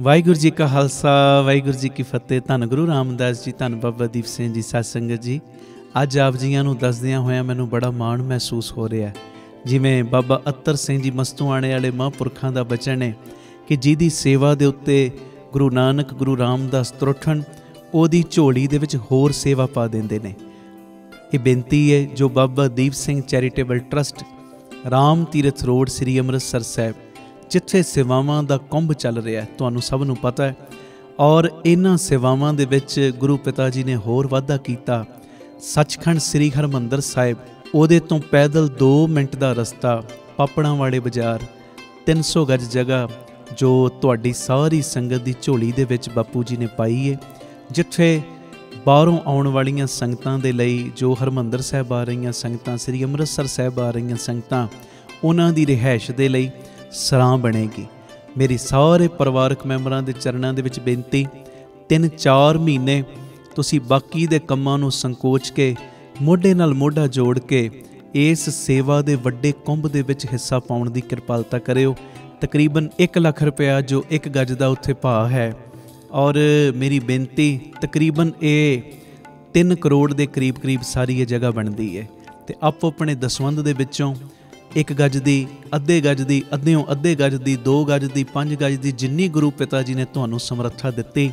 ਵਾਹਿਗੁਰੂ ਜੀ ਕਾ ਖਾਲਸਾ, ਵਾਹਿਗੁਰੂ ਜੀ ਕੀ ਫਤਿਹ। ਧੰਨ ਗੁਰੂ ਰਾਮਦਾਸ ਜੀ, ਧੰਨ ਬਾਬਾ ਦੀਪ ਸਿੰਘ ਜੀ ਸਾਧ ਸੰਗਤ ਜੀ। ਅੱਜ ਆਪ ਜੀਆਂ ਨੂੰ ਦੱਸਦਿਆਂ ਹੋਇਆਂ ਮੈਨੂੰ ਬੜਾ ਮਾਣ ਮਹਿਸੂਸ ਹੋ ਰਿਹਾ ਜਿਵੇਂ ਬਾਬਾ ਅਤਰ ਸਿੰਘ ਜੀ ਮਸਤੂਆਣੇ ਵਾਲੇ ਮਹਾਂਪੁਰਖਾਂ ਦਾ ਬਚਨ ਹੈ ਕਿ ਜਿਹਦੀ ਸੇਵਾ ਦੇ ਉੱਤੇ ਗੁਰੂ ਨਾਨਕ, ਗੁਰੂ ਰਾਮਦਾਸ ਤਰੁੱਠਣ, ਉਹਦੀ ਝੋਲੀ ਦੇ ਵਿੱਚ ਹੋਰ ਸੇਵਾ ਪਾ ਦਿੰਦੇ ਨੇ। ਇਹ ਬੇਨਤੀ ਹੈ, ਜੋ Baba Deep Singh charitable trust, Ram Tirath road Sri Amritsar Sahib ਜਿੱਥੇ ਸੇਵਾਵਾਂ ਦਾ ਕੁੰਭ ਚੱਲ ਰਿਹਾ ਹੈ, ਤੁਹਾਨੂੰ ਸਭ ਨੂੰ ਪਤਾ ਹੈ। ਔਰ ਇਹਨਾਂ ਸੇਵਾਵਾਂ ਦੇ ਵਿੱਚ ਗੁਰੂ ਪਿਤਾ ਜੀ ਨੇ ਹੋਰ ਵਾਅਦਾ ਕੀਤਾ। ਸੱਚਖੰਡ ਸ੍ਰੀ ਹਰਮੰਦਰ ਸਾਹਿਬ, ਉਹਦੇ ਤੋਂ ਪੈਦਲ 2 ਮਿੰਟ ਦਾ ਰਸਤਾ ਪਾਪੜਾਂ ਵਾਲੇ ਬਾਜ਼ਾਰ 300 ਗਜ ਜਗ੍ਹਾ, ਜੋ ਤੁਹਾਡੀ ਸਾਰੀ ਸੰਗਤ ਦੀ ਝੋਲੀ ਦੇ ਵਿੱਚ ਬਾਪੂ ਜੀ ਨੇ ਪਾਈ ਹੈ ਜਿੱਥੇ ਬਾਹਰੋਂ ਆਉਣ ਵਾਲੀਆਂ ਸੰਗਤਾਂ ਦੇ ਲਈ ਜੋ ਹਰਮੰਦਰ ਸਾਹਿਬ ਆ ਰਹੀਆਂ ਸੰਗਤਾਂ, ਸ੍ਰੀ ਅੰਮ੍ਰਿਤਸਰ ਸਾਹਿਬ ਆ ਰਹੀਆਂ ਸੰਗਤਾਂ, ਉਹਨਾਂ ਦੀ ਰਿਹਾਇਸ਼ ਦੇ ਲਈ ਸਰਾਂ ਬਣੇਗੀ। ਮੇਰੀ ਸਾਰੇ ਪਰਿਵਾਰਕ ਮੈਂਬਰਾਂ ਦੇ ਚਰਨਾਂ ਦੇ ਵਿੱਚ ਬੇਨਤੀ 3-4 ਮਹੀਨੇ ਤੁਸੀਂ ਬਾਕੀ ਦੇ ਕੰਮਾਂ ਨੂੰ ਸੰਕੋਚ ਕੇ, ਮੋਢੇ ਨਾਲ ਮੋਢਾ ਜੋੜ ਕੇ, ਇਸ ਸੇਵਾ ਦੇ ਵੱਡੇ ਕੁੰਭ ਦੇ ਵਿੱਚ ਹਿੱਸਾ ਪਾਉਣ ਦੀ ਕਿਰਪਾਲਤਾ ਕਰਿਓ। ਤਕਰੀਬਨ 1 ਲੱਖ ਰੁਪਇਆ ਜੋ ਇੱਕ ਗੱਜ ਦਾ ਉੱਥੇ ਭਾਅ ਹੈ। ਔਰ ਮੇਰੀ ਬੇਨਤੀ, ਤਕਰੀਬਨ ਇਹ 3 ਕਰੋੜ ਦੇ ਕਰੀਬ ਕਰੀਬ ਸਾਰੀ ਇਹ ਜਗ੍ਹਾ ਬਣਦੀ ਹੈ। ਤੇ ਆਪੋ ਆਪਣੇ ਦਸਵੰਦ ਦੇ ਵਿੱਚੋਂ ਇੱਕ ਗੱਜ ਦੀ, ਅੱਧੇ ਗੱਜ ਦੀ, ਅੱਧਿਓਂ ਅੱਧੇ ਗੱਜ ਦੀ 2 ਗੱਜ ਦੀ 5 ਗਜ ਦੀ ਜਿੰਨੀ ਗੁਰੂ ਪਿਤਾ ਜੀ ਨੇ ਤੁਹਾਨੂੰ ਸਮਰੱਥਾ ਦਿੱਤੀ,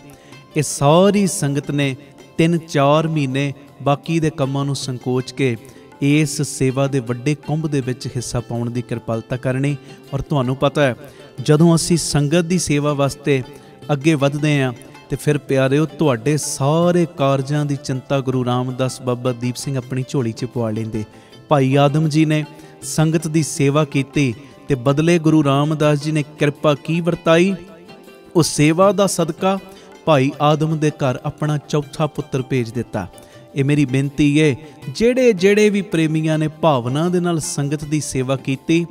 ਇਹ ਸਾਰੀ ਸੰਗਤ ਨੇ 3-4 ਮਹੀਨੇ ਬਾਕੀ ਦੇ ਕੰਮਾਂ ਨੂੰ ਸੰਕੋਚ ਕੇ ਇਸ ਸੇਵਾ ਦੇ ਵੱਡੇ ਕੁੰਭ ਦੇ ਵਿੱਚ ਹਿੱਸਾ ਪਾਉਣ ਦੀ ਕਿਰਪਾਲਤਾ ਕਰਨੀ। ਔਰ ਤੁਹਾਨੂੰ ਪਤਾ ਹੈ, ਜਦੋਂ ਅਸੀਂ ਸੰਗਤ ਦੀ ਸੇਵਾ ਵਾਸਤੇ ਅੱਗੇ ਵਧਦੇ ਹਾਂ, ਤੇ ਫਿਰ ਪਿਆਰਿਓ, ਤੁਹਾਡੇ ਸਾਰੇ ਕਾਰਜਾਂ ਦੀ ਚਿੰਤਾ ਗੁਰੂ ਰਾਮਦਾਸ ਬਾਬਾ ਦੀਪ ਸਿੰਘ ਆਪਣੀ ਝੋਲੀ 'ਚ ਪਵਾ ਲੈਂਦੇ। ਭਾਈ ਆਦਮ ਜੀ ਨੇ ਸੰਗਤ ਦੀ ਸੇਵਾ ਕੀਤੀ ਤੇ ਬਦਲੇ ਗੁਰੂ ਰਾਮਦਾਸ ਜੀ ਨੇ ਕਿਰਪਾ ਕੀ ਵਰਤਾਈ? ਉਹ ਸੇਵਾ ਦਾ ਸਦਕਾ ਭਾਈ ਆਦਮ ਦੇ ਘਰ ਆਪਣਾ ਚੌਥਾ ਪੁੱਤਰ ਭੇਜ ਦਿੱਤਾ। ਇਹ ਮੇਰੀ ਬੇਨਤੀ ਹੈ ਜਿਹੜੇ ਜਿਹੜੇ ਵੀ ਪ੍ਰੇਮੀਆਂ ਨੇ ਭਾਵਨਾ ਦੇ ਨਾਲ ਸੰਗਤ ਦੀ ਸੇਵਾ ਕੀਤੀ,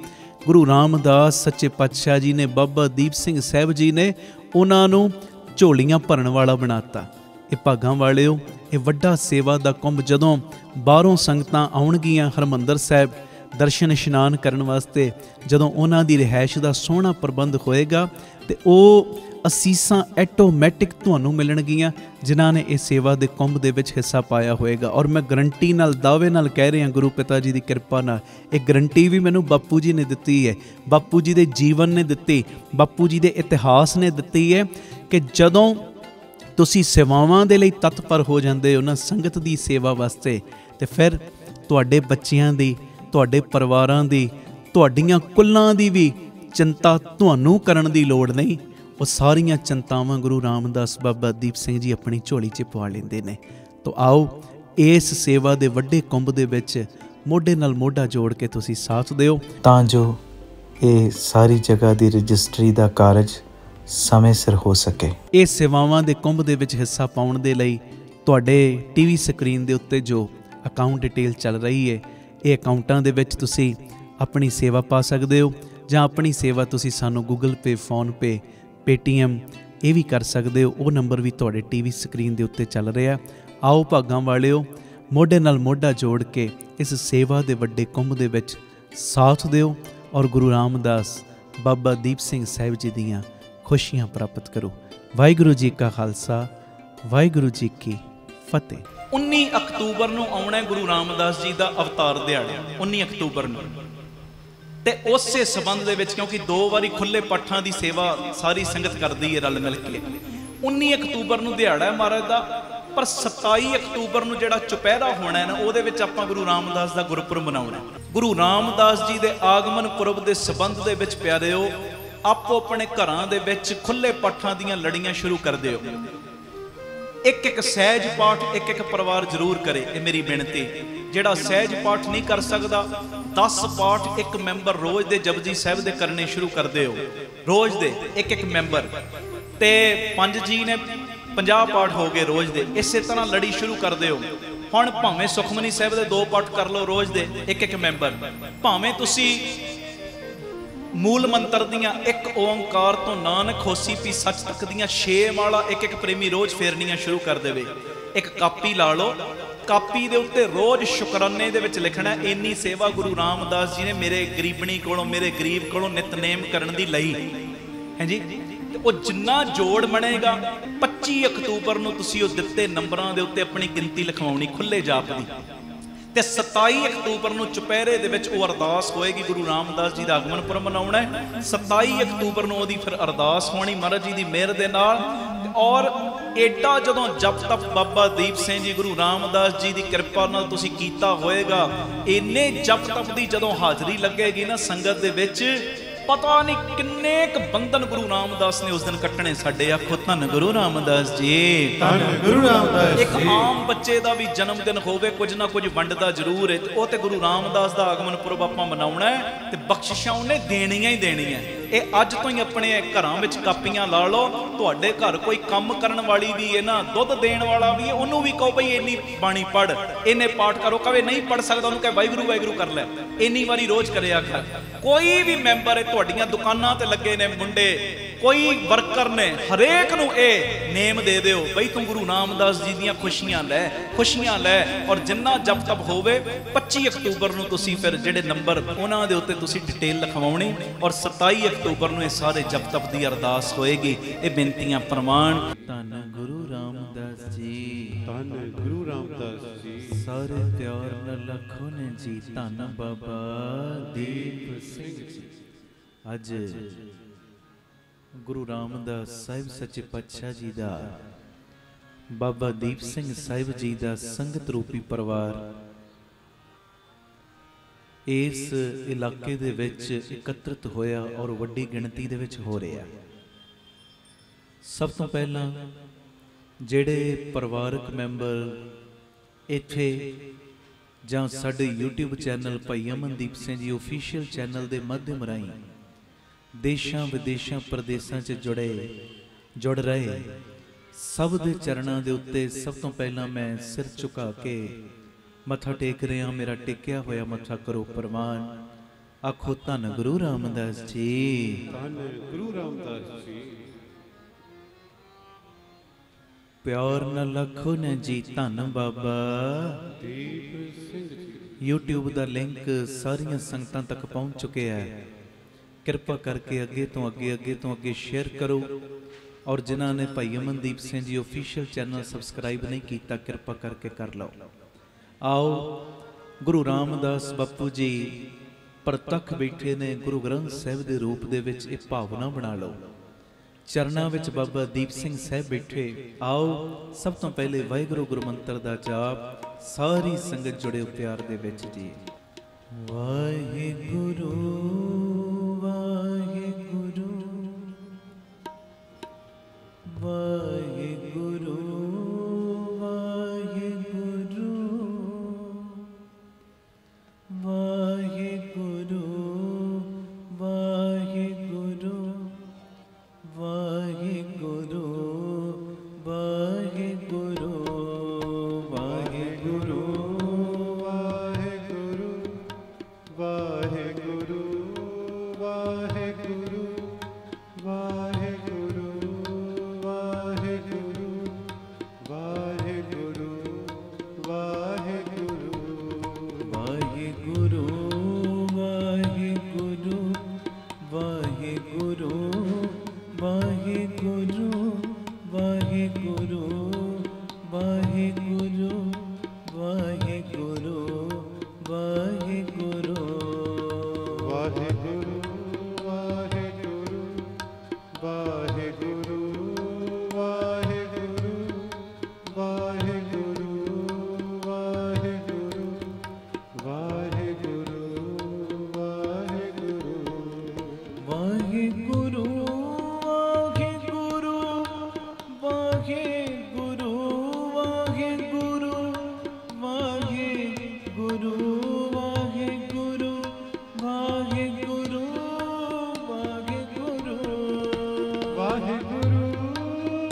ਗੁਰੂ ਰਾਮਦਾਸ ਸੱਚੇ ਪਾਤਸ਼ਾਹ ਜੀ ਨੇ, ਬਾਬਾ ਦੀਪ ਸਿੰਘ ਸਾਹਿਬ ਜੀ ਨੇ ਉਹਨਾਂ ਨੂੰ ਝੋਲੀਆਂ ਭਰਨ ਵਾਲਾ ਬਣਾਤਾ। ਇਹ ਭਾਗਾਂ ਵਾਲਿਓ, ਇਹ ਵੱਡਾ ਸੇਵਾ ਦਾ ਕੁੰਭ ਜਦੋਂ ਬਾਹਰੋਂ ਸੰਗਤਾਂ ਆਉਣਗੀਆਂ ਹਰਮੰਦਰ ਸਾਹਿਬ ਦਰਸ਼ਨ ਇਸ਼ਨਾਨ ਕਰਨ ਵਾਸਤੇ ਜਦੋਂ ਉਹਨਾਂ ਦੀ ਰਿਹਾਇਸ਼ ਦਾ ਸੋਹਣਾ ਪ੍ਰਬੰਧ ਹੋਏਗਾ ਤੇ ਉਹ ਅਸੀਸਾਂ ਆਟੋਮੈਟਿਕ ਤੁਹਾਨੂੰ ਮਿਲਣਗੀਆਂ, ਜਿਨ੍ਹਾਂ ਨੇ ਇਹ ਸੇਵਾ ਦੇ ਕੁੰਭ ਦੇ ਵਿੱਚ ਹਿੱਸਾ ਪਾਇਆ ਹੋਏਗਾ। ਔਰ ਮੈਂ ਗਰੰਟੀ ਨਾਲ, ਦਾਅਵੇ ਨਾਲ ਕਹਿ ਰਿਹਾ ਗੁਰੂ ਪਿਤਾ ਜੀ ਦੀ ਕਿਰਪਾ ਨਾਲ, ਇਹ ਗਰੰਟੀ ਵੀ ਮੈਨੂੰ ਬਾਪੂ ਜੀ ਨੇ ਦਿੱਤੀ ਹੈ, ਬਾਪੂ ਜੀ ਦੇ ਜੀਵਨ ਨੇ ਦਿੱਤੀ, ਬਾਪੂ ਜੀ ਦੇ ਇਤਿਹਾਸ ਨੇ ਦਿੱਤੀ ਹੈ ਕਿ ਜਦੋਂ ਤੁਸੀਂ ਸੇਵਾਵਾਂ ਦੇ ਲਈ ਤਤਪਰ ਹੋ ਜਾਂਦੇ ਹੋ ਨਾ ਸੰਗਤ ਦੀ ਸੇਵਾ ਵਾਸਤੇ, ਤੇ ਫਿਰ ਤੁਹਾਡੇ ਬੱਚਿਆਂ ਦੀ ਤੁਹਾਡੇ ਪਰਿਵਾਰਾਂ ਦੀ ਤੁਹਾਡੀਆਂ ਕੁੱਲਾਂ ਦੀ ਵੀ ਚਿੰਤਾ ਤੁਹਾਨੂੰ ਕਰਨ ਦੀ ਲੋੜ ਨਹੀਂ। ਉਹ ਸਾਰੀਆਂ ਚਿੰਤਾਵਾਂ ਗੁਰੂ ਰਾਮਦਾਸ ਬਾਬਾ ਦੀਪ ਸਿੰਘ ਜੀ ਆਪਣੀ ਝੋਲੀ 'ਚ ਪਵਾ ਲੈਂਦੇ ਨੇ। ਤਾਂ ਆਓ ਇਸ ਸੇਵਾ ਦੇ ਵੱਡੇ ਕੁੰਭ ਦੇ ਵਿੱਚ ਮੋਢੇ ਨਾਲ ਮੋਢਾ ਜੋੜ ਕੇ ਤੁਸੀਂ ਸਾਥ ਦਿਓ। ਤਾਂ ਜੋ ਇਹ ਸਾਰੀ ਜਗ੍ਹਾ ਦੀ ਰਜਿਸਟਰੀ ਦਾ ਕਾਰਜ ਸਮੇਂ ਸਿਰ ਹੋ ਸਕੇ। ਇਹ ਸੇਵਾਵਾਂ ਦੇ ਕੁੰਭ ਦੇ ਵਿੱਚ ਹਿੱਸਾ ਪਾਉਣ ਦੇ ਲਈ ਤੁਹਾਡੇ ਟੀਵੀ ਸਕਰੀਨ ਦੇ ਉੱਤੇ ਜੋ ਅਕਾਊਂਟ ਡਿਟੇਲ ਚੱਲ ਰਹੀ ਹੈ ਇਹ ਅਕਾਊਂਟਾਂ ਦੇ ਵਿੱਚ ਤੁਸੀਂ ਆਪਣੀ ਸੇਵਾ ਪਾ ਸਕਦੇ ਹੋ ਜਾਂ ਆਪਣੀ ਸੇਵਾ ਤੁਸੀਂ ਸਾਨੂੰ Google Pay Pay, Paytm ਇਹ ਵੀ ਕਰ ਸਕਦੇ ਹੋ। ਉਹ ਨੰਬਰ ਵੀ ਤੁਹਾਡੇ ਟੀਵੀ ਸਕਰੀਨ ਦੇ ਉੱਤੇ ਚੱਲ ਰਿਹਾ। ਆਓ ਭਾਗਾਂ ਵਾਲਿਓ, ਮੋਢੇ ਨਾਲ ਮੋਢਾ ਜੋੜ ਕੇ ਇਸ ਸੇਵਾ ਦੇ ਵੱਡੇ ਕੁੰਭ ਦੇ ਵਿੱਚ ਸਾਥ ਦਿਓ ਔਰ ਗੁਰੂ ਰਾਮਦਾਸ ਬਾਬਾ ਦੀਪ ਸਿੰਘ ਸਾਹਿਬ ਜੀ ਦੀਆਂ ਖੁਸ਼ੀਆਂ ਪ੍ਰਾਪਤ ਕਰੋ। ਵਾਹਿਗੁਰੂ ਜੀ ਕਾ ਖਾਲਸਾ, ਵਾਹਿਗੁਰੂ ਜੀ ਕੀ ਫਤਿਹ। 19 ਅਕਤੂਬਰ ਨੂੰ ਆਉਣਾ ਹੈ ਗੁਰੂ ਰਾਮਦਾਸ ਜੀ ਦਾ ਅਵਤਾਰ ਦਿਹਾੜਾ 19 ਅਕਤੂਬਰ ਨੂੰ। ਤੇ ਉਸੇ ਸਬੰਧ ਦੇ ਵਿੱਚ ਕਿਉਂਕਿ ਦੋ ਵਾਰੀ ਖੁੱਲੇ ਪੱਠਾਂ ਦੀ ਸੇਵਾ ਸਾਰੀ ਸੰਗਤ ਕਰਦੀ ਹੈ ਰਲ ਮਿਲ ਕੇ। 19 ਅਕਤੂਬਰ ਨੂੰ ਦਿਹਾੜਾ ਹੈ ਮਹਾਰਾਜ ਦਾ, ਪਰ 27 ਅਕਤੂਬਰ ਨੂੰ ਜਿਹੜਾ ਚੁਪਹਿਰਾ ਹੋਣਾ ਹੈ ਨਾ, ਉਹਦੇ ਵਿੱਚ ਆਪਾਂ ਗੁਰੂ ਰਾਮਦਾਸ ਦਾ ਗੁਰਪੁਰਬ ਮਨਾਉਣਾ ਗੁਰੂ ਰਾਮਦਾਸ ਜੀ ਦੇ ਆਗਮਨ ਪੁਰਬ ਦੇ ਸਬੰਧ ਦੇ ਵਿੱਚ ਪਿਆਰਿਓ, ਆਪੋ ਆਪਣੇ ਘਰਾਂ ਦੇ ਵਿੱਚ ਖੁੱਲੇ ਪੱਠਾਂ ਦੀਆਂ ਲੜੀਆਂ ਸ਼ੁਰੂ ਕਰ ਦਿਓ। ਇੱਕ ਇੱਕ ਸਹਿਜ ਪਾਠ ਇੱਕ ਇੱਕ ਪਰਿਵਾਰ ਜ਼ਰੂਰ ਕਰੇ, ਇਹ ਮੇਰੀ ਬੇਨਤੀ। ਜਿਹੜਾ ਸਹਿਜ ਪਾਠ ਨਹੀਂ ਕਰ ਸਕਦਾ 10 ਪਾਠ ਇੱਕ ਮੈਂਬਰ ਰੋਜ਼ ਦੇ ਜਪਜੀ ਸਾਹਿਬ ਦੇ ਕਰਨੇ ਸ਼ੁਰੂ ਕਰਦੇ ਹੋ ਰੋਜ਼ ਦੇ, ਇੱਕ ਇੱਕ ਮੈਂਬਰ। ਤੇ ਪੰਜ ਜੀ ਨੇ 50 ਪਾਠ ਹੋ ਗਏ ਰੋਜ਼ ਦੇ, ਇਸੇ ਤਰ੍ਹਾਂ ਲੜੀ ਸ਼ੁਰੂ ਕਰਦੇ ਹੋ ਹੁਣ ਭਾਵੇਂ ਸੁਖਮਨੀ ਸਾਹਿਬ ਦੇ ਦੋ ਪਾਠ ਕਰ ਲਓ ਰੋਜ਼ ਦੇ, ਇੱਕ ਇੱਕ ਮੈਂਬਰ। ਭਾਵੇਂ ਤੁਸੀਂ ਮੂਲ ਮੰਤਰ ਦੀਆਂ ਇੱਕ ਓੰਕਾਰ ਤੋਂ ਨਾਨਕ ਹੋਸੀ ਪੀ ਸੱਚ ਤੱਕ ਦੀਆਂ ਛੇ ਮਾਲਾ ਇੱਕ ਇੱਕ ਪ੍ਰੇਮੀ ਰੋਜ਼ ਫੇਰਨੀਆਂ ਸ਼ੁਰੂ ਕਰ ਦੇਵੇ। ਇੱਕ ਕਾਪੀ ਲਾ ਲਓ। ਕਾਪੀ ਦੇ ਉੱਤੇ ਰੋਜ਼ ਸ਼ੁਕਰਾਨੇ ਦੇ ਵਿੱਚ ਲਿਖਣਾ ਇੰਨੀ ਸੇਵਾ ਗੁਰੂ ਰਾਮਦਾਸ ਜੀ ਨੇ ਮੇਰੇ ਗਰੀਬਣੀ ਕੋਲੋਂ, ਮੇਰੇ ਗਰੀਬ ਕੋਲੋਂ ਨਿਤਨੇਮ ਕਰਨ ਦੀ ਲਈ। ਹਾਂਜੀ ਤੇ ਉਹ ਜਿੰਨਾ ਜੋੜ ਬਣੇਗਾ 25 ਅਕਤੂਬਰ ਨੂੰ ਤੁਸੀਂ ਉਹ ਦਿੱਤੇ ਨੰਬਰਾਂ ਦੇ ਉੱਤੇ ਆਪਣੀ ਗਿਣਤੀ ਲਿਖਵਾਉਣੀ ਖੁੱਲੇ ਜਾਪ ਦੀ। ਤੇ 27 ਅਕਤੂਬਰ ਨੂੰ ਚੁਪਹਿਰੇ ਦੇ ਵਿੱਚ ਉਹ ਅਰਦਾਸ ਹੋਏਗੀ, ਗੁਰੂ ਰਾਮਦਾਸ ਜੀ ਦਾ ਆਗਮਨ ਪੁਰਬ ਮਨਾਉਣਾ ਹੈ। 27 ਅਕਤੂਬਰ ਨੂੰ ਉਹਦੀ ਫਿਰ ਅਰਦਾਸ ਹੋਣੀ, ਮਹਾਰਾਜ ਜੀ ਦੀ ਮਿਹਰ ਦੇ ਨਾਲ। ਔਰ ਏਡਾ ਜਦੋਂ ਜਪ ਤਪ ਬਾਬਾ ਦੀਪ ਸਿੰਘ ਜੀ, ਗੁਰੂ ਰਾਮਦਾਸ ਜੀ ਦੀ ਕਿਰਪਾ ਨਾਲ ਤੁਸੀਂ ਕੀਤਾ ਹੋਏਗਾ, ਇੰਨੇ ਜਪ ਤਪ ਦੀ ਜਦੋਂ ਹਾਜ਼ਰੀ ਲੱਗੇਗੀ ਨਾ ਸੰਗਤ ਦੇ ਵਿੱਚ ਪਤਾ ਨਹੀਂ ਕਿੰਨੇ ਕ ਬੰਧਨ ਗੁਰੂ ਰਾਮਦਾਸ ਨੇ ਉਸ ਦਿਨ ਕੱਟਣੇ ਸਾਡੇ ਆਖੋ ਧੰਨ ਗੁਰੂ ਰਾਮਦਾਸ ਜੀ ਧੰਨ ਗੁਰੂ ਰਾਮਦਾਸ ਇੱਕ ਆਮ ਬੱਚੇ ਦਾ ਵੀ ਜਨਮ ਦਿਨ ਹੋਵੇ ਕੁਝ ਨਾ ਕੁਝ ਵੰਡਦਾ ਜ਼ਰੂਰ ਹੈ ਉਹ ਤੇ ਗੁਰੂ ਰਾਮਦਾਸ ਦਾ ਆਗਮਨ ਪੁਰਬ ਆਪਾਂ ਮਨਾਉਣਾ ਹੈ ਤੇ ਬਖਸ਼ਿਸ਼ਾਂ ਉਹਨੇ ਦੇਣੀਆਂ ਹੀ ਦੇਣੀਆਂ ਇਹ ਅੱਜ ਤੋਂ ਹੀ ਆਪਣੇ ਘਰਾਂ ਵਿੱਚ ਕਾਪੀਆਂ ਲਾ ਲਓ। ਤੁਹਾਡੇ ਘਰ ਕੋਈ ਕੰਮ ਕਰਨ ਵਾਲੀ ਵੀ ਹੈ ਨਾ ਦੁੱਧ ਦੇਣ ਵਾਲਾ ਵੀ ਹੈ ਉਹਨੂੰ ਵੀ ਕਹੋ ਭਈ ਇੰਨੀ ਬਾਣੀ ਪੜ ਇਹਨੇ ਪਾਠ ਕਰੋ, ਕਵੇ ਨਹੀਂ ਪੜ ਸਕਦਾ, ਉਹਨੂੰ ਕਹੇ ਵਾਹਿਗੁਰੂ ਵਾਹਿਗੁਰੂ ਕਰ ਲੈ। ਇੰਨੀ ਵਾਰੀ ਰੋਜ਼ ਕਰਿਆ ਕਰ। ਕੋਈ ਵੀ ਮੈਂਬਰ ਹੈ ਤੁਹਾਡੀਆਂ ਦੁਕਾਨਾਂ ਤੇ ਲੱਗੇ ਨੇ ਮੁੰਡੇ ਕੋਈ ਵਰਕਰ ਨੇ ਹਰੇਕ ਨੂੰ ਇਹ ਨੇਮ ਦੇ ਦਿਓ ਬਈ ਤੂੰ ਗੁਰੂ ਨਾਮਦਾਸ ਜੀ ਦੀਆਂ ਖੁਸ਼ੀਆਂ ਲੈ ਖੁਸ਼ੀਆਂ ਲੈ ਔਰ ਜਿੰਨਾ ਜਪ ਤਪ ਹੋਵੇ 25 ਅਕਤੂਬਰ ਨੂੰ ਤੁਸੀਂ ਫਿਰ ਜਿਹੜੇ ਨੰਬਰ ਉਹਨਾਂ ਦੇ ਉੱਤੇ ਤੁਸੀਂ ਡਿਟੇਲ ਲਿਖਵਾਉਣੀ ਔਰ 27 ਅਕਤੂਬਰ ਨੂੰ ਇਹ ਸਾਰੇ ਜਪ ਤਪ ਦੀ ਅਰਦਾਸ ਹੋਏਗੀ। ਇਹ ਬੇਨਤੀਆਂ ਪ੍ਰਮਾਣ। ਧੰਨ ਗੁਰੂ ਰਾਮਦਾਸ ਜੀ। ਧੰਨ ਗੁਰੂ ਰਾਮਦਾਸ ਜੀ। ਸਾਰੇ ਪਿਆਰ ਨਾਲ ਲਖੋ ਨੇ ਜੀ ਧੰਨ ਬਾਬਾ ਦੀਪ ਸਿੰਘ ਜੀ। ਅੱਜ ਗੁਰੂ ਰਾਮਦਾਸ ਸਾਹਿਬ ਸੱਚੇ ਪਾਤਸ਼ਾਹ ਜੀ ਦਾ, ਬਾਬਾ ਦੀਪ ਸਿੰਘ ਸਾਹਿਬ ਜੀ ਦਾ ਸੰਗਤ ਰੂਪੀ ਪਰਿਵਾਰ। ਇਸ ਇਲਾਕੇ ਦੇ ਵਿੱਚ ਇਕੱਤਰਿਤ ਹੋਇਆ ਔਰ ਵੱਡੀ ਗਿਣਤੀ ਦੇ ਵਿੱਚ ਹੋ ਰਿਹਾ। ਸਭ ਤੋਂ ਪਹਿਲਾਂ ਜਿਹੜੇ ਪਰਿਵਾਰਕ ਮੈਂਬਰ ਇੱਥੇ ਜਾਂ ਸਾਡੇ YouTube ਚੈਨਲ ਭਾਈ ਅਮਨਦੀਪ ਸਿੰਘ ਜੀ ਅਫੀਸ਼ੀਅਲ ਚੈਨਲ ਦੇ ਮਾਧਿਅਮ ਰਾਹੀਂ ਦੇਸ਼ਾਂ ਵਿਦੇਸ਼ਾਂ ਪ੍ਰਦੇਸ਼ਾਂ 'ਚ ਜੁੜੇ ਜੁੜ। ਰਹੇ। ਸਭ ਦੇ ਚਰਨਾਂ ਦੇ ਉੱਤੇ ਸਭ ਤੋਂ ਪਹਿਲਾਂ ਮੈਂ ਸਿਰ ਝੁਕਾ ਕੇ ਮੱਥਾ ਟੇਕ ਰਿਹਾ ਮੇਰਾ ਟੇਕਿਆ ਹੋਇਆ ਮੱਥਾ ਕਰੋ ਪ੍ਰਵਾਨ। ਆਖੋ ਧੰਨ ਗੁਰੂ ਰਾਮਦਾਸ ਜੀ। ਧੰਨ ਗੁਰੂ ਰਾਮਦਾਸ ਜੀ ਪਿਆਰ ਨਾਲ ਲਖੋ ਨੇ ਜੀ ਧੰਨ ਬਾਬਾ। ਦੀਪ ਸਿੰਘ ਜੀ। YouTube ਦਾ ਲਿੰਕ ਸਾਰੀਆਂ ਸੰਗਤਾਂ ਤੱਕ ਪਹੁੰਚ ਚੁੱਕਿਆ ਹੈ। ਕਿਰਪਾ ਕਰਕੇ ਅੱਗੇ ਤੋਂ ਅੱਗੇ ਅੱਗੇ ਤੋਂ ਅੱਗੇ ਸ਼ੇਅਰ ਕਰੋ। ਔਰ ਜਿਨ੍ਹਾਂ ਨੇ ਭਾਈ Amandeep Singh ji official channel subscribe ਨਹੀਂ ਕੀਤਾ, ਕਿਰਪਾ ਕਰਕੇ ਕਰ ਲਓ। ਆਓ, ਗੁਰੂ ਰਾਮਦਾਸ ਬਾਪੂ ਜੀ ਪ੍ਰਤੱਖ ਬੈਠੇ ਨੇ, ਗੁਰੂ ਗ੍ਰੰਥ ਸਾਹਿਬ ਦੇ ਰੂਪ ਦੇ ਵਿੱਚ ਇਹ ਭਾਵਨਾ ਬਣਾ ਲਓ। ਚਰਨਾਂ ਵਿੱਚ ਬਾਬਾ ਦੀਪ ਸਿੰਘ ਸਾਹਿਬ ਬੈਠੇ। ਆਓ, ਸਭ ਤੋਂ ਪਹਿਲੇ ਵਾਹਿਗੁਰੂ ਗੁਰਮੰਤਰ ਦਾ ਜਾਪ, ਸਾਰੀ ਸੰਗਤ ਜੁੜੇ ਪਿਆਰ ਦੇ ਵਿੱਚ ਜੀ। ਵਾਹਿਗੁਰੂ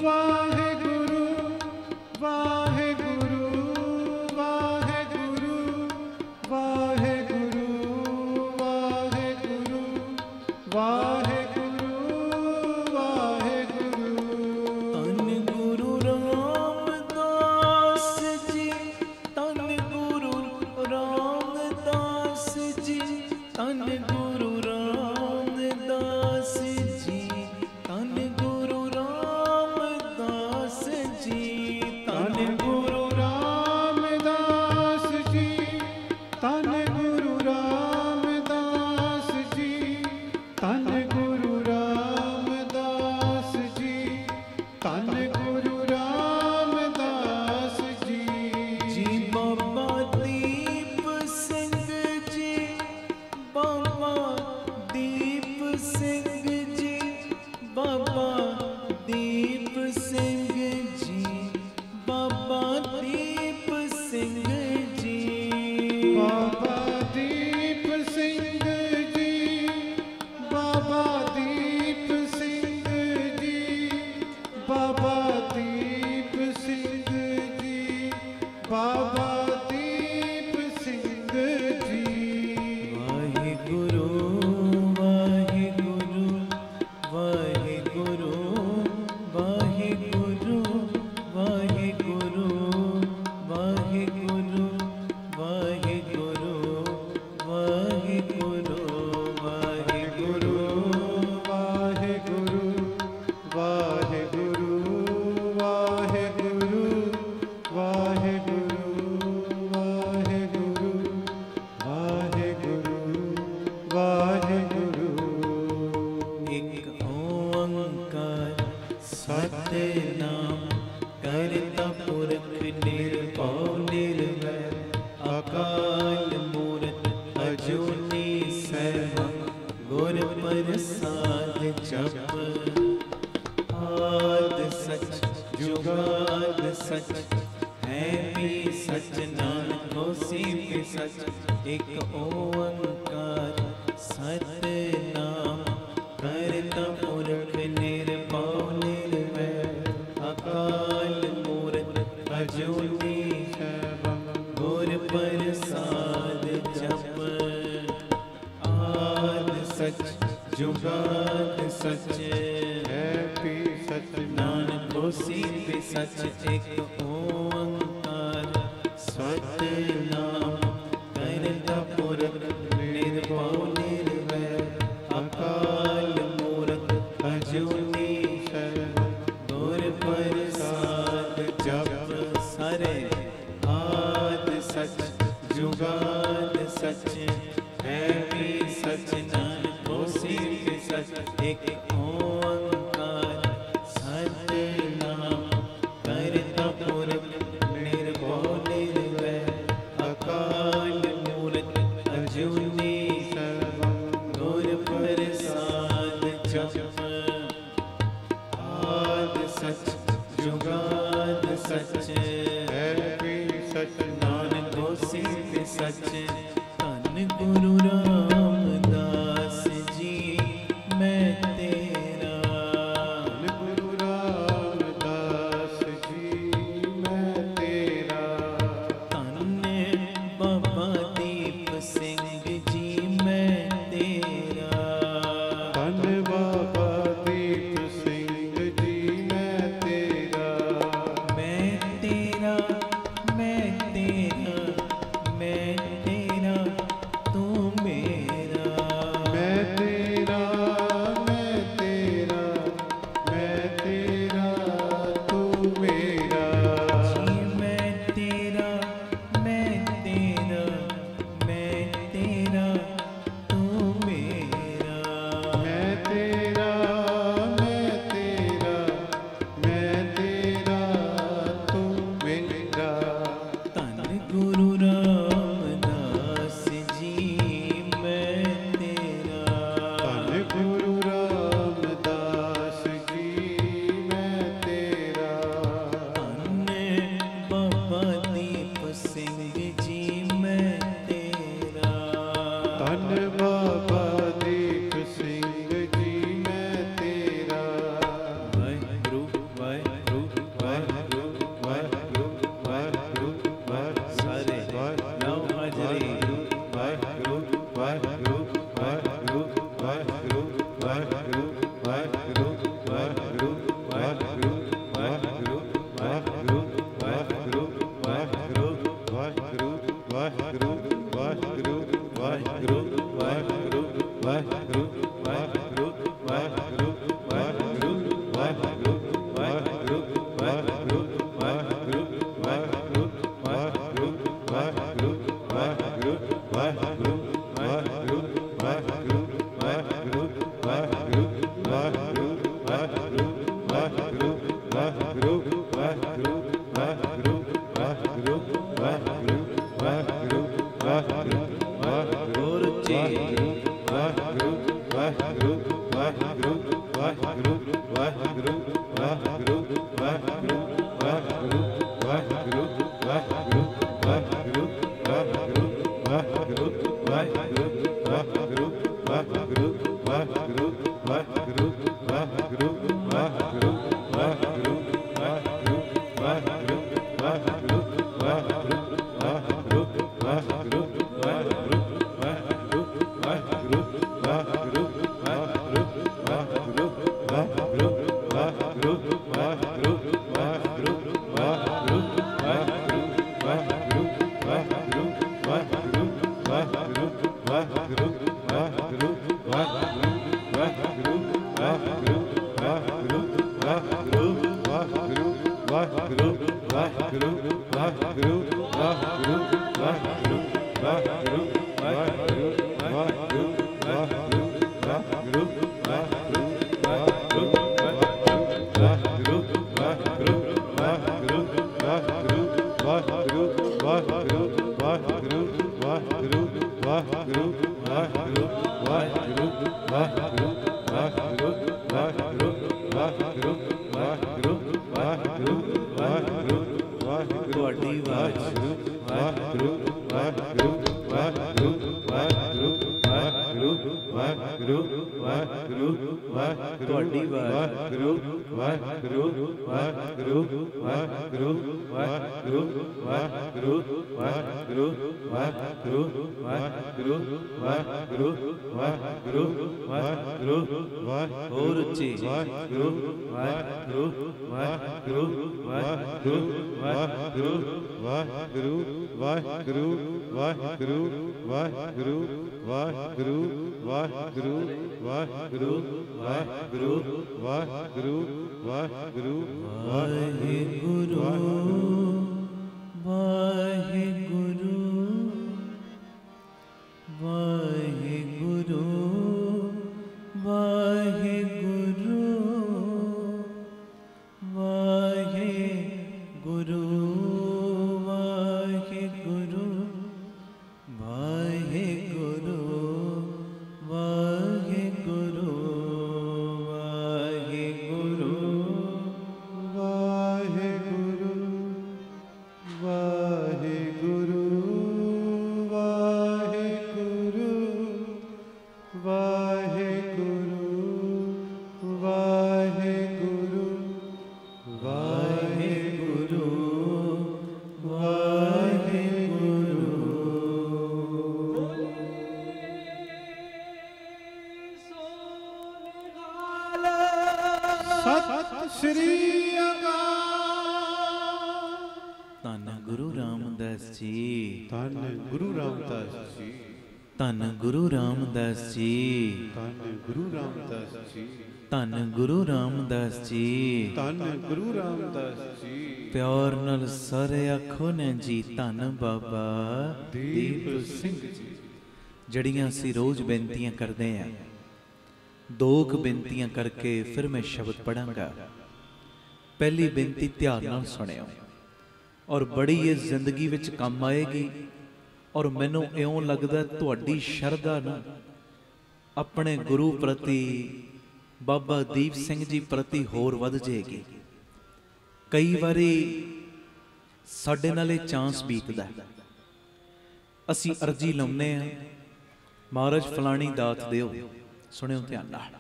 Shiva. ਸਤਿਨਾਮ ਵਾਹਿਗੁਰੂ ਵਾਹਿਗੁਰੂ ਵਾਹਿਗੁਰੂ ਵਾਹਿਗੁਰੂ ਵਾਹਿਗੁਰੂ ਵਾਹਿਗੁਰੂ ਵਾਹਿਗੁਰੂ ਹੋਰ ਉੱਚੀ ਵਾਹਿਗੁਰੂ ਵਾਹਿਗੁਰੂ ਵਾਹਿਗੁਰੂ ਵਾਹਿਗੁਰੂ ਵਾਹਿਗੁਰੂ ਵਾਹਿਗੁਰੂ ਵਾਹਿਗੁਰੂ ਵਾਹਿਗੁਰੂ ਵਾਹਿਗੁਰੂ ਵਾਹਿਗੁਰੂ ਵਾਹਿਗੁਰੂ ਵਾਹਿਗੁਰੂ ਵਾਹਿਗੁਰੂ ਵਾਹਿਗੁਰੂ ਵਾਹਿਗੁਰੂ ਵਾਹਿਗੁਰੂ ਵਾਹਿਗੁਰੂ ਵਾਹਿ ਜੀ ਧੰਨ ਬਾਬਾ ਦੀਪ ਸਿੰਘ ਜੀ। ਜੜੀਆਂ ਅਸੀਂ ਰੋਜ਼ ਬੇਨਤੀਆਂ ਕਰਦੇ ਆਂ ਦੋ ਕੁ ਬੇਨਤੀਆਂ ਕਰਕੇ ਫਿਰ ਮੈਂ ਸ਼ਬਦ ਪੜਾਂਗਾ ਪਹਿਲੀ ਬੇਨਤੀ ਧਿਆਨ ਨਾਲ ਸੁਣਿਓ। ਔਰ ਬੜੀ ਇਹ ਜ਼ਿੰਦਗੀ ਵਿੱਚ ਕੰਮ ਆਏਗੀ, ਔਰ ਮੈਨੂੰ ਇਉਂ ਲੱਗਦਾ ਤੁਹਾਡੀ ਸ਼ਰਧਾ ਨੂੰ ਆਪਣੇ ਗੁਰੂ ਪ੍ਰਤੀ, ਬਾਬਾ ਦੀਪ ਸਿੰਘ ਜੀ ਪ੍ਰਤੀ ਹੋਰ ਵੱਧ ਜਾਏਗੀ। ਕਈ ਵਾਰੀ ਸਾਡੇ ਨਾਲ ਇਹ ਚਾਂਸ ਬੀਤਦਾ ਹੈ। ਅਸੀਂ ਅਰਜੀ ਲਾਉਂਦੇ ਆ ਮਹਾਰਾਜ ਫਲਾਣੀ ਦਾਤ ਦਿਓ। ਸੁਣਿਓ ਧਿਆਨ ਨਾਲ।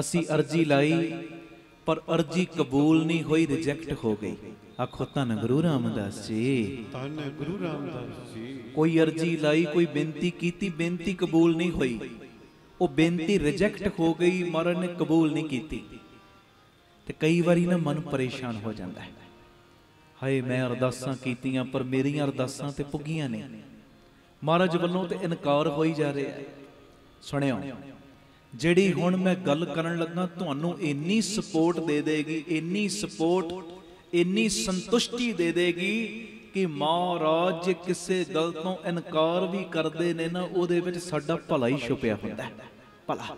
ਅਸੀਂ ਅਰਜੀ ਲਾਈ ਪਰ ਅਰਜੀ ਕਬੂਲ ਨਹੀਂ ਹੋਈ ਰਿਜੈਕਟ ਹੋ ਗਈ। ਆਖੋ ਧੰਨ ਗੁਰੂ ਰਾਮਦਾਸ ਜੀ। ਧੰਨ ਗੁਰੂ ਰਾਮਦਾਸ ਜੀ। ਕੋਈ ਅਰਜੀ ਲਾਈ ਕੋਈ ਬੇਨਤੀ ਕੀਤੀ ਬੇਨਤੀ ਕਬੂਲ ਨਹੀਂ ਹੋਈ। ਉਹ ਬੇਨਤੀ ਰਿਜੈਕਟ ਹੋ ਗਈ ਮਹਾਰਾਜ ਨੇ ਕਬੂਲ ਨਹੀਂ ਕੀਤੀ। ਤੇ ਕਈ ਵਾਰੀ ਨਾ ਮਨ ਪਰੇਸ਼ਾਨ ਹੋ ਜਾਂਦਾ ਹੈ। ਹਾਏ, ਮੈਂ ਅਰਦਾਸਾਂ ਕੀਤੀਆਂ, ਪਰ ਮੇਰੀਆਂ ਅਰਦਾਸਾਂ ਤੇ ਪੁੱਗੀਆਂ ਨੇ ਮਹਾਰਾਜ ਵੱਲੋਂ ਤੇ ਇਨਕਾਰ ਹੋਈ ਜਾ ਰਿਹਾ ਹੈ। ਸੁਣਿਓ, ਜਿਹੜੀ ਹੁਣ ਮੈਂ ਗੱਲ ਕਰਨ ਲੱਗਾ, ਤੁਹਾਨੂੰ ਇੰਨੀ ਸਪੋਰਟ ਦੇ ਦੇਗੀ, ਇੰਨੀ ਸਪੋਰਟ, ਇੰਨੀ ਸੰਤੁਸ਼ਟੀ ਦੇ ਦੇਗੀ ਕਿ ਮਹਾਰਾਜ ਜੇ ਕਿਸੇ ਗੱਲ ਤੋਂ ਇਨਕਾਰ ਵੀ ਕਰਦੇ ਨੇ ਨਾ, ਉਹਦੇ ਵਿੱਚ ਸਾਡਾ ਭਲਾ ਹੀ ਛੁਪਿਆ ਹੁੰਦਾ ਹੈ। ਭਲਾ।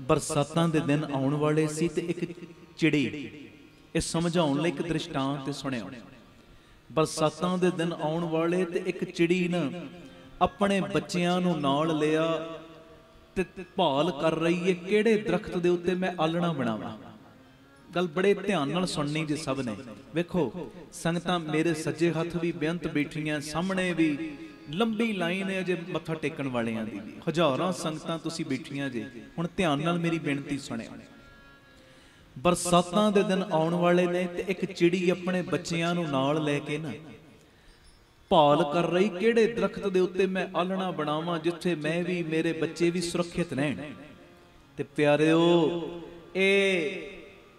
ਬਰਸਾਤਾਂ ਦੇ ਦਿਨ ਆਉਣ ਵਾਲੇ ਸੀ ਤੇ ਇੱਕ ਚਿੜੀ ਇਹ ਸਮਝਾਉਣ ਲਈ ਇੱਕ ਦ੍ਰਿਸ਼ਟਾਂਤ ਤੇ ਸੁਣਿਓ ਬਰਸਾਤਾਂ ਦੇ ਦਿਨ ਆਉਣ ਵਾਲੇ ਤੇ ਇੱਕ ਚਿੜੀ ਨਾ ਆਪਣੇ ਬੱਚਿਆਂ ਨੂੰ ਨਾਲ ਲਿਆ ਤੇ ਭਾਲ ਕਰ ਰਹੀ ਏ, ਕਿਹੜੇ ਦਰਖਤ ਦੇ ਉੱਤੇ ਮੈਂ ਆਲਣਾ ਬਣਾਵਾਂ? ਗੱਲ ਬੜੇ ਧਿਆਨ ਨਾਲ ਸੁਣਨੀ ਜੀ ਸਭ ਨੇ। ਵੇਖੋ, ਸੰਗਤਾਂ ਮੇਰੇ ਸੱਜੇ ਹੱਥ ਵੀ ਬੇਅੰਤ ਬੈਠੀਆਂ, ਸਾਹਮਣੇ ਵੀ ਲੰਬੀ ਲਾਈਨ ਹੈ ਜੇ ਮੱਥਾ ਟੇਕਣ ਵਾਲਿਆਂ ਦੀ ਹਜ਼ਾਰਾਂ ਸੰਗਤਾਂ ਤੁਸੀਂ ਬੈਠੀਆਂ ਜੇ। ਹੁਣ ਧਿਆਨ ਨਾਲ ਮੇਰੀ ਬੇਨਤੀ ਸੁਣਿਓ। ਬਰਸਾਤਾਂ ਦੇ ਦਿਨ ਆਉਣ ਵਾਲੇ ਨੇ ਤੇ ਇੱਕ ਚਿੜੀ ਆਪਣੇ ਬੱਚਿਆਂ ਨੂੰ ਨਾਲ ਲੈ ਕੇ ਨਾ ਭਾਲ ਕਰ ਰਹੀ, ਕਿਹੜੇ ਦਰਖਤ ਦੇ ਉੱਤੇ ਮੈਂ ਆਲਣਾ ਬਣਾਵਾਂ ਜਿੱਥੇ ਮੈਂ ਵੀ, ਮੇਰੇ ਬੱਚੇ ਵੀ ਸੁਰੱਖਿਅਤ ਰਹਿਣ। ਤੇ ਪਿਆਰਿਓ, ਇਹ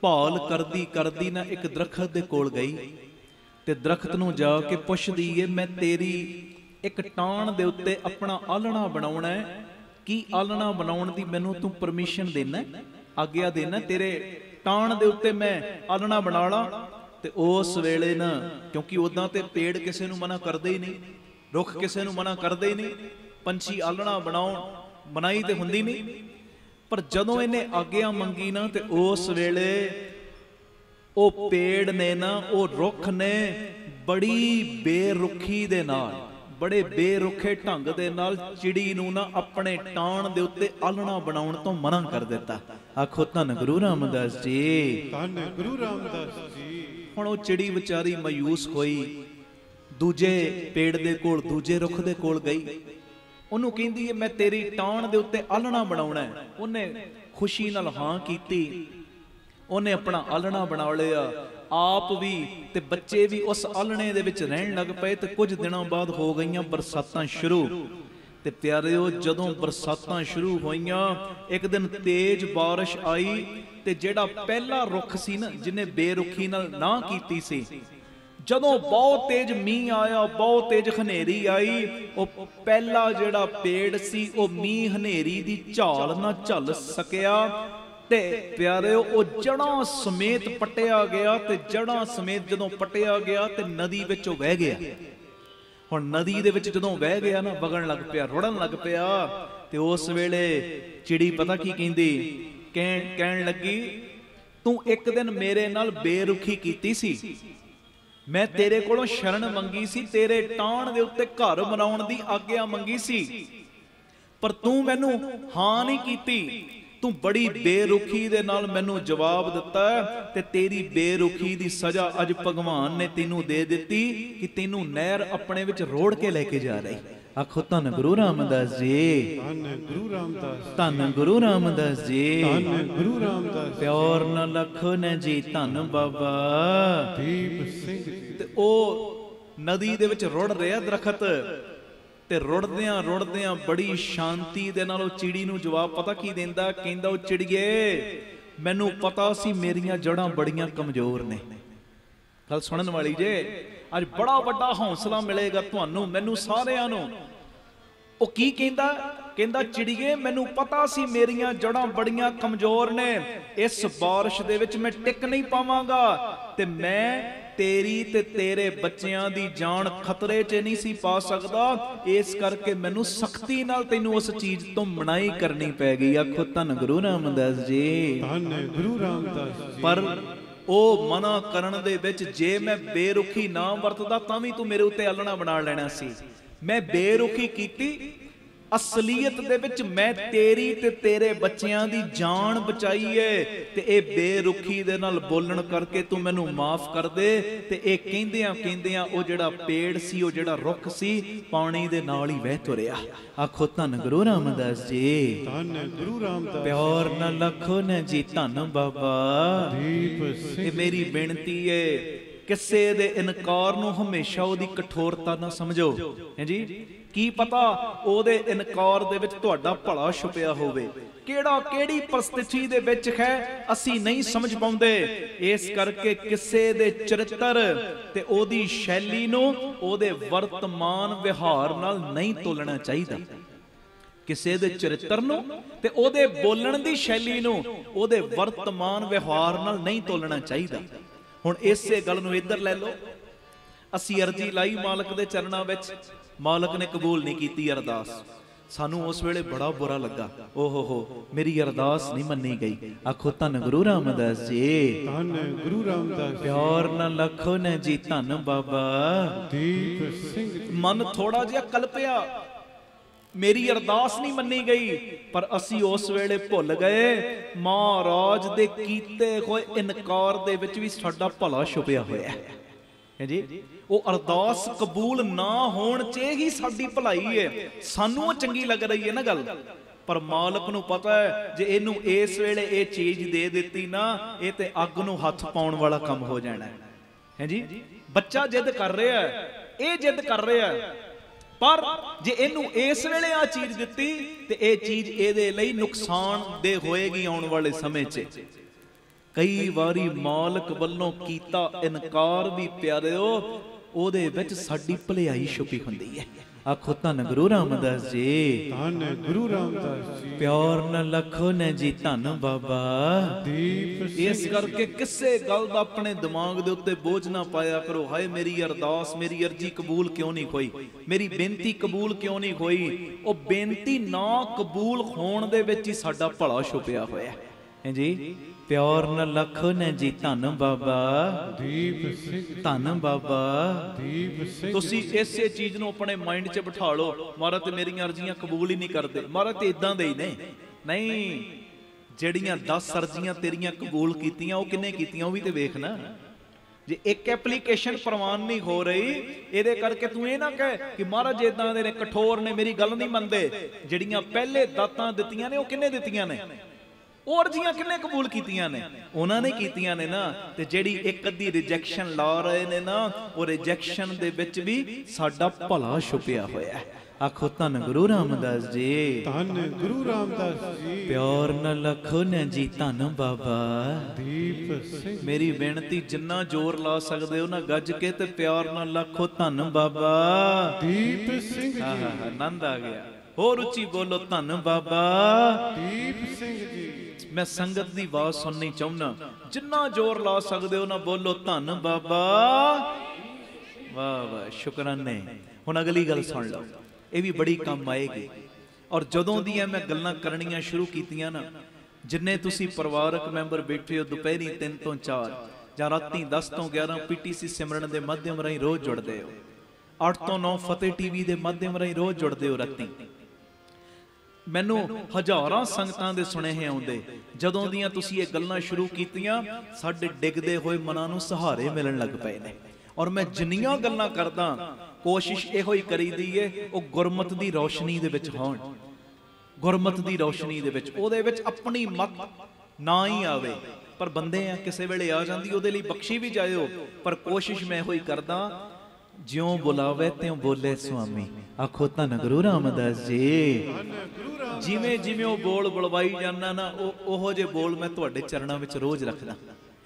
ਭਾਲ ਕਰਦੀ ਕਰਦੀ ਨਾ ਇੱਕ ਦਰਖਤ ਦੇ ਕੋਲ ਗਈ ਤੇ ਦਰਖਤ ਨੂੰ ਜਾ ਕੇ ਪੁੱਛਦੀ ਏ, ਮੈਂ ਤੇਰੀ ਇੱਕ ਟਾਣ ਦੇ ਉੱਤੇ ਆਪਣਾ ਆਲਣਾ ਬਣਾਉਣਾ ਹੈ? ਕੀ ਆਲਣਾ ਬਣਾਉਣ ਦੀ ਮੈਨੂੰ ਤੂੰ ਪਰਮਿਸ਼ਨ ਦੇਣਾ ਆਗਿਆ ਦੇਣਾ ਤੇਰੇ ਟਾਣ ਦੇ ਉੱਤੇ ਮੈਂ ਆਲਣਾ ਬਣਾ ਲਾ ਤੇ ਉਸ ਵੇਲੇ ਨਾ, ਕਿਉਂਕਿ ਉਦਾਂ ਤੇ ਪੇੜ ਕਿਸੇ ਨੂੰ ਮਨਾ ਕਰਦੇ ਹੀ ਨਹੀਂ, ਰੁੱਖ ਕਿਸੇ ਨੂੰ ਮਨਾ ਕਰਦੇ ਹੀ ਨਹੀਂ, ਪੰਛੀ ਆਲਣਾ ਬਣਾਉਣ ਬਣਾਈ ਤੇ ਹੁੰਦੀ ਨਹੀਂ। ਪਰ ਜਦੋਂ ਇਹਨੇ ਆਗਿਆ ਮੰਗੀ ਨਾ ਤੇ ਉਸ ਵੇਲੇ ਉਹ ਪੇੜ ਨੇ ਨਾ, ਉਹ ਰੁੱਖ ਨੇ ਬੜੀ ਬੇਰੁਖੀ ਦੇ ਨਾਲ ਬੜੇ ਬੇਰੁਖੇ ਢੰਗ ਦੇ ਨਾਲ ਚਿੜੀ ਨੂੰ ਨਾ ਆਪਣੇ ਟਾਣ ਦੇ ਉੱਤੇ ਆਲਣਾ ਬਣਾਉਣ ਤੋਂ ਮਨਾ ਕਰ ਦਿੱਤਾ। ਆਖੋ ਧੰਨ ਗੁਰੂ ਰਾਮਦਾਸ ਜੀ। ਧੰਨ ਗੁਰੂ ਰਾਮਦਾਸ ਜੀ। ਹੁਣ ਉਹ ਚਿੜੀ ਵਿਚਾਰੀ ਮਾਯੂਸ ਹੋਈ। ਦੂਜੇ ਪੇੜ ਦੇ ਕੋਲ ਦੂਜੇ ਰੁੱਖ ਦੇ ਕੋਲ ਗਈ। ਉਹਨੂੰ ਕਹਿੰਦੀ ਹੈ ਮੈਂ ਤੇਰੀ ਟਾਣ ਦੇ ਉੱਤੇ ਆਲਣਾ ਬਣਾਉਣਾ ਉਹਨੇ ਖੁਸ਼ੀ ਨਾਲ ਹਾਂ ਕੀਤੀ। ਉਹਨੇ ਆਪਣਾ ਆਲਣਾ ਬਣਾ ਲਿਆ। ਆਪ ਵੀ ਤੇ ਬੱਚੇ ਵੀ ਉਸ ਆਲਣੇ ਦੇ ਵਿੱਚ ਰਹਿਣ ਲੱਗ ਪਏ ਤੇ ਕੁਝ ਦਿਨਾਂ ਬਾਅਦ ਹੋ ਗਈਆਂ ਬਰਸਾਤਾਂ ਸ਼ੁਰੂ। ਤੇ ਪਿਆਰਿਓ, ਜਦੋਂ ਬਰਸਾਤਾਂ ਸ਼ੁਰੂ ਹੋਈਆਂ, ਇੱਕ ਦਿਨ ਤੇਜ਼ ਬਾਰਿਸ਼ ਆਈ ਤੇ ਜਿਹੜਾ ਪਹਿਲਾ ਰੁੱਖ ਸੀ ਨਾ ਜਿਹਨੇ ਬੇਰੁਖੀ ਨਾਲ ਨਾ ਕੀਤੀ ਸੀ, ਜਦੋਂ ਬਹੁਤ ਤੇਜ਼ ਮੀਂਹ ਆਇਆ, ਬਹੁਤ ਤੇਜ਼ ਹਨੇਰੀ ਆਈ, ਉਹ ਪਹਿਲਾ ਜਿਹੜਾ ਪੇੜ ਸੀ, ਉਹ ਮੀਂਹ ਹਨੇਰੀ ਦੀ ਝਾਲ ਨਾ ਝੱਲ ਸਕਿਆ। ਤੇ ਪਿਆਰਿਓ, ਉਹ ਜੜਾਂ ਸਮੇਤ ਪਟਿਆ ਗਿਆ ਤੇ ਜੜਾਂ ਸਮੇਤ ਜਦੋਂ ਪਟਿਆ ਗਿਆ ਤੇ ਨਦੀ ਵਿੱਚੋਂ ਵਹਿ ਗਿਆ। ਹੁਣ ਨਦੀ ਦੇ ਵਿੱਚ ਜਦੋਂ ਵਹਿ ਗਿਆ ਨਾ, ਵਗਣ ਲੱਗ ਪਿਆ, ਰੁੜਨ ਲੱਗ ਪਿਆ। ਤੇ ਉਸ ਵੇਲੇ ਚਿੜੀ ਪਤਾ ਕੀ ਕਹਿੰਦੀ? ਕਹਿਣ ਕਹਿਣ ਲੱਗੀ, ਤੂੰ ਇੱਕ ਦਿਨ ਮੇਰੇ ਨਾਲ ਬੇਰੁਖੀ ਕੀਤੀ ਸੀ। ਮੈਂ ਤੇਰੇ ਕੋਲੋਂ ਸ਼ਰਨ ਮੰਗੀ ਸੀ, ਤੇਰੇ ਟਾਣ ਦੇ ਉੱਤੇ ਘਰ ਬਣਾਉਣ ਦੀ ਆਗਿਆ ਮੰਗੀ ਸੀ। ਪਰ ਤੂੰ ਮੈਨੂੰ ਹਾਂ ਨਹੀਂ ਕੀਤੀ। ਤੂੰ ਬੜੀ ਬੇਰੁਖੀ ਦੇ ਨਾਲ ਮੈਨੂੰ ਜਵਾਬ ਦਿੱਤਾ ਤੇ ਤੇਰੀ ਬੇਰੁਖੀ ਦੀ ਸਜ਼ਾ ਅੱਜ ਭਗਵਾਨ ਨੇ ਤੈਨੂੰ ਦੇ ਦਿੱਤੀ ਕਿ ਤੈਨੂੰ ਨਹਿਰ ਆਪਣੇ ਵਿੱਚ ਰੋੜ ਕੇ ਲੈ ਕੇ ਜਾ ਰਹੀ। ਆਖੋ ਧੰਨ ਗੁਰੂ ਰਾਮਦਾਸ ਜੀ। ਧੰਨ ਗੁਰੂ ਰਾਮਦਾਸ ਧੰਨ ਗੁਰੂ ਰਾਮਦਾਸ ਜੀ। ਧੰਨ ਗੁਰੂ ਰਾਮਦਾਸ ਪਿਓਰ ਨ ਲਖੋ ਨ ਜੀ ਧੰਨ ਬਾਬਾ। ਦੀਪ ਸਿੰਘ ਤੇ ਉਹ ਨਦੀ ਦੇ ਵਿੱਚ ਰੁੜ ਰਿਹਾ ਦਰਖਤ। ਤੇ ਰੁੜਦਿਆਂ ਰੁੜਦਿਆਂ ਬੜੀ ਸ਼ਾਂਤੀ ਦੇ ਨਾਲ ਉਹ ਚਿੜੀ ਨੂੰ ਜਵਾਬ ਪਤਾ ਕੀ ਦਿੰਦਾ, ਕਹਿੰਦਾ, ਉਹ ਚਿੜੀਏ, ਮੈਨੂੰ ਪਤਾ ਸੀ ਮੇਰੀਆਂ ਜੜਾਂ ਬੜੀਆਂ ਕਮਜ਼ੋਰ ਨੇ। ਗੱਲ ਸੁਣਨ ਵਾਲੀ ਜੇ, ਅੱਜ ਬੜਾ ਵੱਡਾ ਹੌਸਲਾ ਮਿਲੇਗਾ ਤੁਹਾਨੂੰ, ਮੈਨੂੰ ਸਾਰਿਆਂ ਨੂੰ। ਉਹ ਕੀ ਕਹਿੰਦਾ? ਕਹਿੰਦਾ ਚਿੜੀਏ ਮੈਨੂੰ ਪਤਾ ਸੀ ਮੇਰੀਆਂ ਜੜਾਂ ਬੜੀਆਂ ਕਮਜ਼ੋਰ ਨੇ। ਇਸ ਬਾਰਿਸ਼ ਦੇ ਵਿੱਚ ਮੈਂ ਟਿਕ ਨਹੀਂ ਪਾਵਾਂਗਾ। ਤੇ ਮੈਂ ਤੇਰੀ ਤੇ ਤੇਰੇ ਬੱਚਿਆਂ ਦੀ ਜਾਨ ਖਤਰੇ 'ਚ ਨਹੀਂ ਸੀ ਪਾ ਸਕਦਾ। ਇਸ ਕਰਕੇ ਮੈਨੂੰ ਸਖਤੀ ਨਾਲ ਤੈਨੂੰ ਉਸ ਚੀਜ਼ ਤੋਂ ਮਨਾਈ ਕਰਨੀ ਪੈ ਗਈ। ਆਖੋ ਧੰਨ ਗੁਰੂ ਰਾਮਦਾਸ ਜੀ। ਧੰਨ ਗੁਰੂ ਰਾਮਦਾਸ ਜੀ। ਪਰ ਉਹ ਮਨਾ ਕਰਨ ਦੇ ਵਿੱਚ ਜੇ ਮੈਂ ਬੇਰੁਖੀ ਨਾ ਵਰਤਦਾ ਤਾਂ ਵੀ ਤੂੰ ਮੇਰੇ ਉੱਤੇ ਆਲਣਾ ਬਣਾ ਲੈਣਾ ਸੀ। ਮੈਂ ਬੇਰੁਖੀ ਕੀਤੀ ਅਸਲੀਅਤ ਦੇ ਵਿੱਚ ਮੈਂ ਤੇਰੀ ਤੇ ਤੇਰੇ ਬੱਚਿਆਂ ਦੀ ਜਾਨ ਬਚਾਈ ਏ ਤੇ ਇਹ ਬੇਰੁਖੀ ਦੇ ਨਾਲ ਬੋਲਣ ਕਰਕੇ ਤੂੰ ਮੈਨੂੰ ਮਾਫ ਕਰ ਦੇ ਤੇ ਇਹ ਕਹਿੰਦਿਆਂ ਕਹਿੰਦਿਆਂ ਉਹ ਜਿਹੜਾ ਪੇੜ ਸੀ ਉਹ ਜਿਹੜਾ ਰੁੱਖ ਸੀ ਪਾਣੀ ਦੇ ਨਾਲ ਹੀ ਵਹਿ ਤੁਰਿਆ। ਆਖੋ ਧੰਨ ਗੁਰੂ ਰਾਮਦਾਸ ਜੀ। ਧੰਨ ਗੁਰੂ ਰਾਮਦਾਸ ਪਿਓਰ ਨ ਲਖੋ ਨ ਜੀ ਧੰਨ ਬਾਬਾ। ਦੀਪ ਸਿੰਘ ਇਹ ਮੇਰੀ ਬੇਨਤੀ ਏ ਕਿਸੇ ਦੇ ਇਨਕਾਰ ਨੂੰ ਹਮੇਸ਼ਾ ਉਹਦੀ ਕਠੋਰਤਾ ਨਾ ਸਮਝੋ। ਹਾਂਜੀ ਕੀ ਪਤਾ ਉਹਦੇ ਇਨਕਾਰ ਦੇ ਵਿੱਚ ਤੁਹਾਡਾ ਭਲਾ ਛੁਪਿਆ ਹੋਵੇ। ਕਿਹੜਾ ਕਿਹੜੀ ਪਰਿਸਥਿਤੀ ਦੇ ਵਿੱਚ ਹੈ, ਅਸੀਂ ਨਹੀਂ ਸਮਝ ਪਾਉਂਦੇ। ਇਸ ਕਰਕੇ ਕਿਸੇ ਦੇ ਚਰਿੱਤਰ ਤੇ ਉਹਦੀ ਸ਼ੈਲੀ ਨੂੰ ਉਹਦੇ ਵਰਤਮਾਨ ਵਿਹਾਰ ਨਾਲ ਨਹੀਂ ਤੋਲਣਾ ਚਾਹੀਦਾ। ਕਿਸੇ ਦੇ ਚਰਿੱਤਰ ਨੂੰ ਤੇ ਉਹਦੇ ਬੋਲਣ ਦੀ ਸ਼ੈਲੀ ਨੂੰ ਉਹਦੇ ਵਰਤਮਾਨ ਵਿਵਹਾਰ ਨਾਲ ਨਹੀਂ ਤੋਲਣਾ ਚਾਹੀਦਾ। ਹੁਣ ਇਸੇ ਗੱਲ ਨੂੰ ਇੱਧਰ ਲੈ ਲਓ। ਅਸੀਂ ਅਰਜੀ ਲਾਈ ਮਾਲਕ ਦੇ ਚਰਨਾਂ ਵਿੱਚ। ਮਾਲਕ ਨੇ ਕਬੂਲ ਨਹੀਂ ਕੀਤੀ ਅਰਦਾਸ। ਸਾਨੂੰ ਉਸ ਵੇਲੇ ਬੜਾ ਬੁਰਾ ਲੱਗਾ। ਓ ਹੋ ਮੇਰੀ ਅਰਦਾਸ ਨਹੀਂ ਮੰਨੀ ਗਈ। ਆਖੋ ਧੰਨ ਗੁਰੂ ਰਾਮਦਾਸ ਜੀ। ਧੰਨ ਗੁਰੂ ਰਾਮਦਾਸ ਜੀ। ਪਿਓਰ ਨ ਲਖੋ ਨ ਜੀ ਧੰਨ ਬਾਬਾ। ਦੀਪ ਸਿੰਘ ਜੀ। ਮਨ ਥੋੜਾ ਜਿਹਾ ਕਲਪਿਆ। ਮੇਰੀ ਅਰਦਾਸ ਨਹੀਂ ਮੰਨੀ ਗਈ ਪਰ ਅਸੀਂ ਉਸ ਵੇਲੇ ਭੁੱਲ ਗਏ। ਮਹਾਰਾਜ ਦੇ ਕੀਤੇ ਹੋਏ ਇਨਕਾਰ ਦੇ ਵਿੱਚ ਵੀ ਸਾਡਾ ਭਲਾ ਛੁਪਿਆ ਹੋਇਆ ਹੈ। ਹਾਂਜੀ ਉਹ ਅਰਦਾਸ ਕਬੂਲ ਨਾ ਹੋਣ 'ਚ ਹੀ ਸਾਡੀ ਭਲਾਈ ਹੈ ਸਾਨੂੰ ਉਹ ਚੰਗੀ ਲੱਗ ਰਹੀ ਹੈ ਨਾ ਗੱਲ। ਪਰ ਮਾਲਕ ਨੂੰ ਪਤਾ ਹੈ ਜੇ ਇਹਨੂੰ ਇਸ ਵੇਲੇ ਇਹ ਚੀਜ਼ ਦੇ ਦਿੱਤੀ ਨਾ, ਇਹ ਤੇ ਅੱਗ ਨੂੰ ਹੱਥ ਪਾਉਣ ਵਾਲਾ ਕੰਮ ਹੋ ਜਾਣਾ ਹੈ ਹਾਂਜੀ ਬੱਚਾ ਜਿੱਦ ਕਰ ਰਿਹਾ ਹੈ ਇਹ ਜਿੱਦ ਕਰ ਰਿਹਾ ਹੈ ਪਰ ਜੇ ਇਹਨੂੰ ਇਸ ਵੇਲੇ ਆ ਚੀਜ਼ ਦਿੱਤੀ, ਤੇ ਇਹ ਚੀਜ਼ ਇਹਦੇ ਲਈ ਨੁਕਸਾਨ ਦੇ ਹੋਏਗੀ ਆਉਣ ਵਾਲੇ ਸਮੇਂ 'ਚ। ਕਈ ਵਾਰੀ ਮਾਲਕ ਵੱਲੋਂ ਕੀਤਾ ਇਨਕਾਰ ਵੀ ਪਿਆਰਿਓ ਉਹਦੇ ਵਿੱਚ ਸਾਡੀ ਭਲਾਈ ਛੁਪੀ ਹੁੰਦੀ ਹੈ। ਆਖੋ ਧੰਨ ਗੁਰੂ ਰਾਮਦਾਸ ਜੀ। ਧੰਨ ਗੁਰੂ ਰਾਮਦਾਸ ਜੀ। ਪਿਆਰ ਨ ਲਖੋ ਨੇ ਜੀ ਧੰਨ ਬਾਬਾ। ਦੀਪ ਇਸ ਕਰਕੇ ਕਿਸੇ ਗੱਲ ਦਾ ਆਪਣੇ ਦਿਮਾਗ ਦੇ ਉੱਤੇ ਬੋਝ ਨਾ ਪਾਇਆ ਕਰੋ। ਹਾਏ ਮੇਰੀ ਅਰਦਾਸ ਮੇਰੀ ਅਰਜੀ ਕਬੂਲ ਕਿਉਂ ਨਹੀਂ ਹੋਈ? ਮੇਰੀ ਬੇਨਤੀ ਕਬੂਲ ਕਿਉਂ ਨਹੀਂ ਹੋਈ? ਉਹ ਬੇਨਤੀ ਨਾ ਕਬੂਲ ਹੋਣ ਦੇ ਵਿੱਚ ਹੀ ਸਾਡਾ ਭਲਾ ਛੁਪਿਆ ਹੋਇਆ ਹੈ। ਹੈਂ ਜੀ? ਪਿਆਰ ਨ ਲਖੋ ਨੇ ਜੀ ਧੰਨ ਬਾਬਾ। ਦੀਪ ਸਿੰਘ ਧੰਨ ਬਾਬਾ। ਦੀਪ ਸਿੰਘ ਤੁਸੀਂ ਇਸੇ ਚੀਜ਼ ਨੂੰ ਆਪਣੇ ਮਾਈਂਡ 'ਚ ਬਿਠਾ ਲਓ। ਮਹਾਰਾਜ ਤੇ ਮੇਰੀਆਂ ਅਰਜ਼ੀਆਂ ਕਬੂਲ ਹੀ ਨਹੀਂ ਕਰਦੇ। ਮਹਾਰਾਜ ਤੇ ਇਦਾਂ ਦੇ ਹੀ ਨੇ। ਨਹੀਂ ਜਿਹੜੀਆਂ 10 ਅਰਜ਼ੀਆਂ ਤੇਰੀਆਂ ਕਬੂਲ ਕੀਤੀਆਂ ਉਹ ਕਿੰਨੇ ਕੀਤੀਆਂ ਉਹ ਵੀ ਤੇ ਵੇਖ ਨਾ। ਜੇ ਇੱਕ ਐਪਲੀਕੇਸ਼ਨ ਪ੍ਰਵਾਨ ਨਹੀਂ ਹੋ ਰਹੀ ਇਹਦੇ ਕਰਕੇ ਤੂੰ ਇਹ ਨਾ ਕਹਿ ਕਿ ਮਹਾਰਾਜ ਇਦਾਂ ਦੇ ਨੇ ਕਠੋਰ ਨੇ ਮੇਰੀ ਗੱਲ ਨਹੀਂ ਮੰਨਦੇ। ਜਿਹੜੀਆਂ ਪਹਿਲੇ ਦਾਤਾਂ ਦਿੱਤੀਆਂ ਨੇ ਉਹ ਕਿੰਨੇ ਦਿੱਤੀਆਂ ਨੇ? ਉਹ ਅਰਜ਼ੀਆਂ ਕਿੰਨੇ ਕਬੂਲ ਕੀਤੀਆਂ ਨੇ? ਉਹਨਾਂ ਨੇ ਕੀਤੀਆਂ ਨੇ ਨਾ ਤੇ ਜਿਹੜੀ ਇੱਕ ਅੱਧੀ ਰਿਜੈਕਸ਼ਨ ਲਾ ਰਹੇ ਨੇ ਨਾ ਉਹ ਰਿਜੈਕਸ਼ਨ ਦੇ ਵਿੱਚ ਵੀ ਸਾਡਾ ਭਲਾ ਛੁਪਿਆ ਹੋਇਆ ਹੈ। ਆਖੋ ਧੰਨ ਗੁਰੂ ਰਾਮਦਾਸ ਜੀ। ਧੰਨ ਗੁਰੂ ਰਾਮਦਾਸ ਜੀ। ਪਿਆਰ ਨ ਲਖੋ ਨੇ ਜੀ ਧੰਨ ਬਾਬਾ। ਦੀਪ ਸਿੰਘ ਮੇਰੀ ਬੇਨਤੀ ਜਿੰਨਾ ਜ਼ੋਰ ਲਾ ਸਕਦੇ ਹੋ ਨਾ ਗੱਜ ਕੇ ਤੇ ਪਿਆਰ ਨਾਲ ਲੱਖੋ ਧੰਨ ਬਾਬਾ। ਦੀਪ ਸਿੰਘ ਜੀ। ਆਹਾ ਆਨੰਦ ਆ ਗਿਆ। ਹੋਰ ਉੱਚੀ ਬੋਲੋ ਧੰਨ ਬਾਬਾ। ਦੀਪ ਸਿੰਘ ਜੀ। ਮੈਂ ਸੰਗਤ ਦੀ ਆਵਾਜ਼ ਸੁਣਨੀ ਚਾਹੁੰਨਾ ਜਿੰਨਾ ਜ਼ੋਰ ਲਾ ਸਕਦੇ ਹੋ ਨਾ ਬੋਲੋ, ਧੰਨ ਬਾਬਾ। ਵਾਹ ਵਾਹ, ਸ਼ੁਕਰਾਨੇ। ਹੁਣ ਅਗਲੀ ਗੱਲ ਸੁਣ ਲਓ। ਇਹ ਵੀ ਬੜੀ ਕੰਮ ਆਏਗੀ। ਔਰ ਜਦੋਂ ਦੀਆਂ ਮੈਂ ਗੱਲਾਂ ਕਰਨੀਆਂ ਸ਼ੁਰੂ ਕੀਤੀਆਂ ਨਾ, ਜਿੰਨੇ ਤੁਸੀਂ ਪਰਿਵਾਰਕ ਮੈਂਬਰ ਬੈਠੇ ਹੋ ਦੁਪਹਿਰੀ 3 ਤੋਂ 4 ਜਾਂ ਰਾਤੀ 10 ਤੋਂ 11 ਪੀਟੀਸੀ ਸਿਮਰਨ ਦੇ ਮਾਧਿਅਮ ਰਾਹੀਂ ਰੋਜ਼ ਜੁੜਦੇ ਹੋ। 8 ਤੋਂ 9 ਫਤਿਹ ਟੀਵੀ ਦੇ ਮਾਧਿਅਮ ਰਾਹੀਂ ਰੋਜ਼ ਜੁੜਦੇ ਹੋ ਰਾਤੀ। ਮੈਨੂੰ ਹਜ਼ਾਰਾਂ ਸੰਗਤਾਂ ਦੇ ਸੁਨੇਹੇ ਆਉਂਦੇ, ਜਦੋਂ ਦੀਆਂ ਤੁਸੀਂ ਇਹ ਗੱਲਾਂ ਸ਼ੁਰੂ ਕੀਤੀਆਂ, ਸਾਡੇ ਡਿੱਗਦੇ ਹੋਏ ਮਨਾਂ ਨੂੰ ਸਹਾਰੇ ਮਿਲਣ ਲੱਗ ਪਏ ਨੇ। ਔਰ ਮੈਂ ਜਿੰਨੀਆਂ ਗੱਲਾਂ ਕਰਦਾ, ਕੋਸ਼ਿਸ਼ ਇਹੋ ਹੀ ਕਰੀਦੀ ਏ, ਉਹ ਗੁਰਮਤ ਦੀ ਰੌਸ਼ਨੀ ਦੇ ਵਿੱਚ ਹੋਣ। ਗੁਰਮਤ ਦੀ ਰੌਸ਼ਨੀ ਦੇ ਵਿੱਚ, ਉਹਦੇ ਵਿੱਚ ਆਪਣੀ ਮਤ ਨਾ ਹੀ ਆਵੇ। ਪਰ ਬੰਦੇ ਆ, ਕਿਸੇ ਵੇਲੇ ਆ ਜਾਂਦੀ, ਉਹਦੇ ਲਈ ਬਖਸ਼ੀ ਵੀ ਜਾਇਓ, ਪਰ ਕੋਸ਼ਿਸ਼ ਮੈਂ ਇਹੋ ਹੀ ਕਰਦਾ ਜਿਉਂ ਬੁਲਾਵੇ ਤਿਉਂ ਬੋਲੇ ਸੁਆਮੀ। ਆਖੋ, ਧੰਨ ਗੁਰੂ ਰਾਮਦਾਸ ਜੀ। ਜਿਵੇਂ ਜਿਵੇਂ ਉਹ ਬੋਲ ਬੁਲਵਾਈ ਜਾਂਦਾ ਨਾ, ਉਹ ਉਹੋ ਜੇ ਬੋਲ ਮੈਂ ਤੁਹਾਡੇ ਚਰਨਾਂ ਵਿੱਚ ਰੋਜ਼ ਰੱਖਦਾ।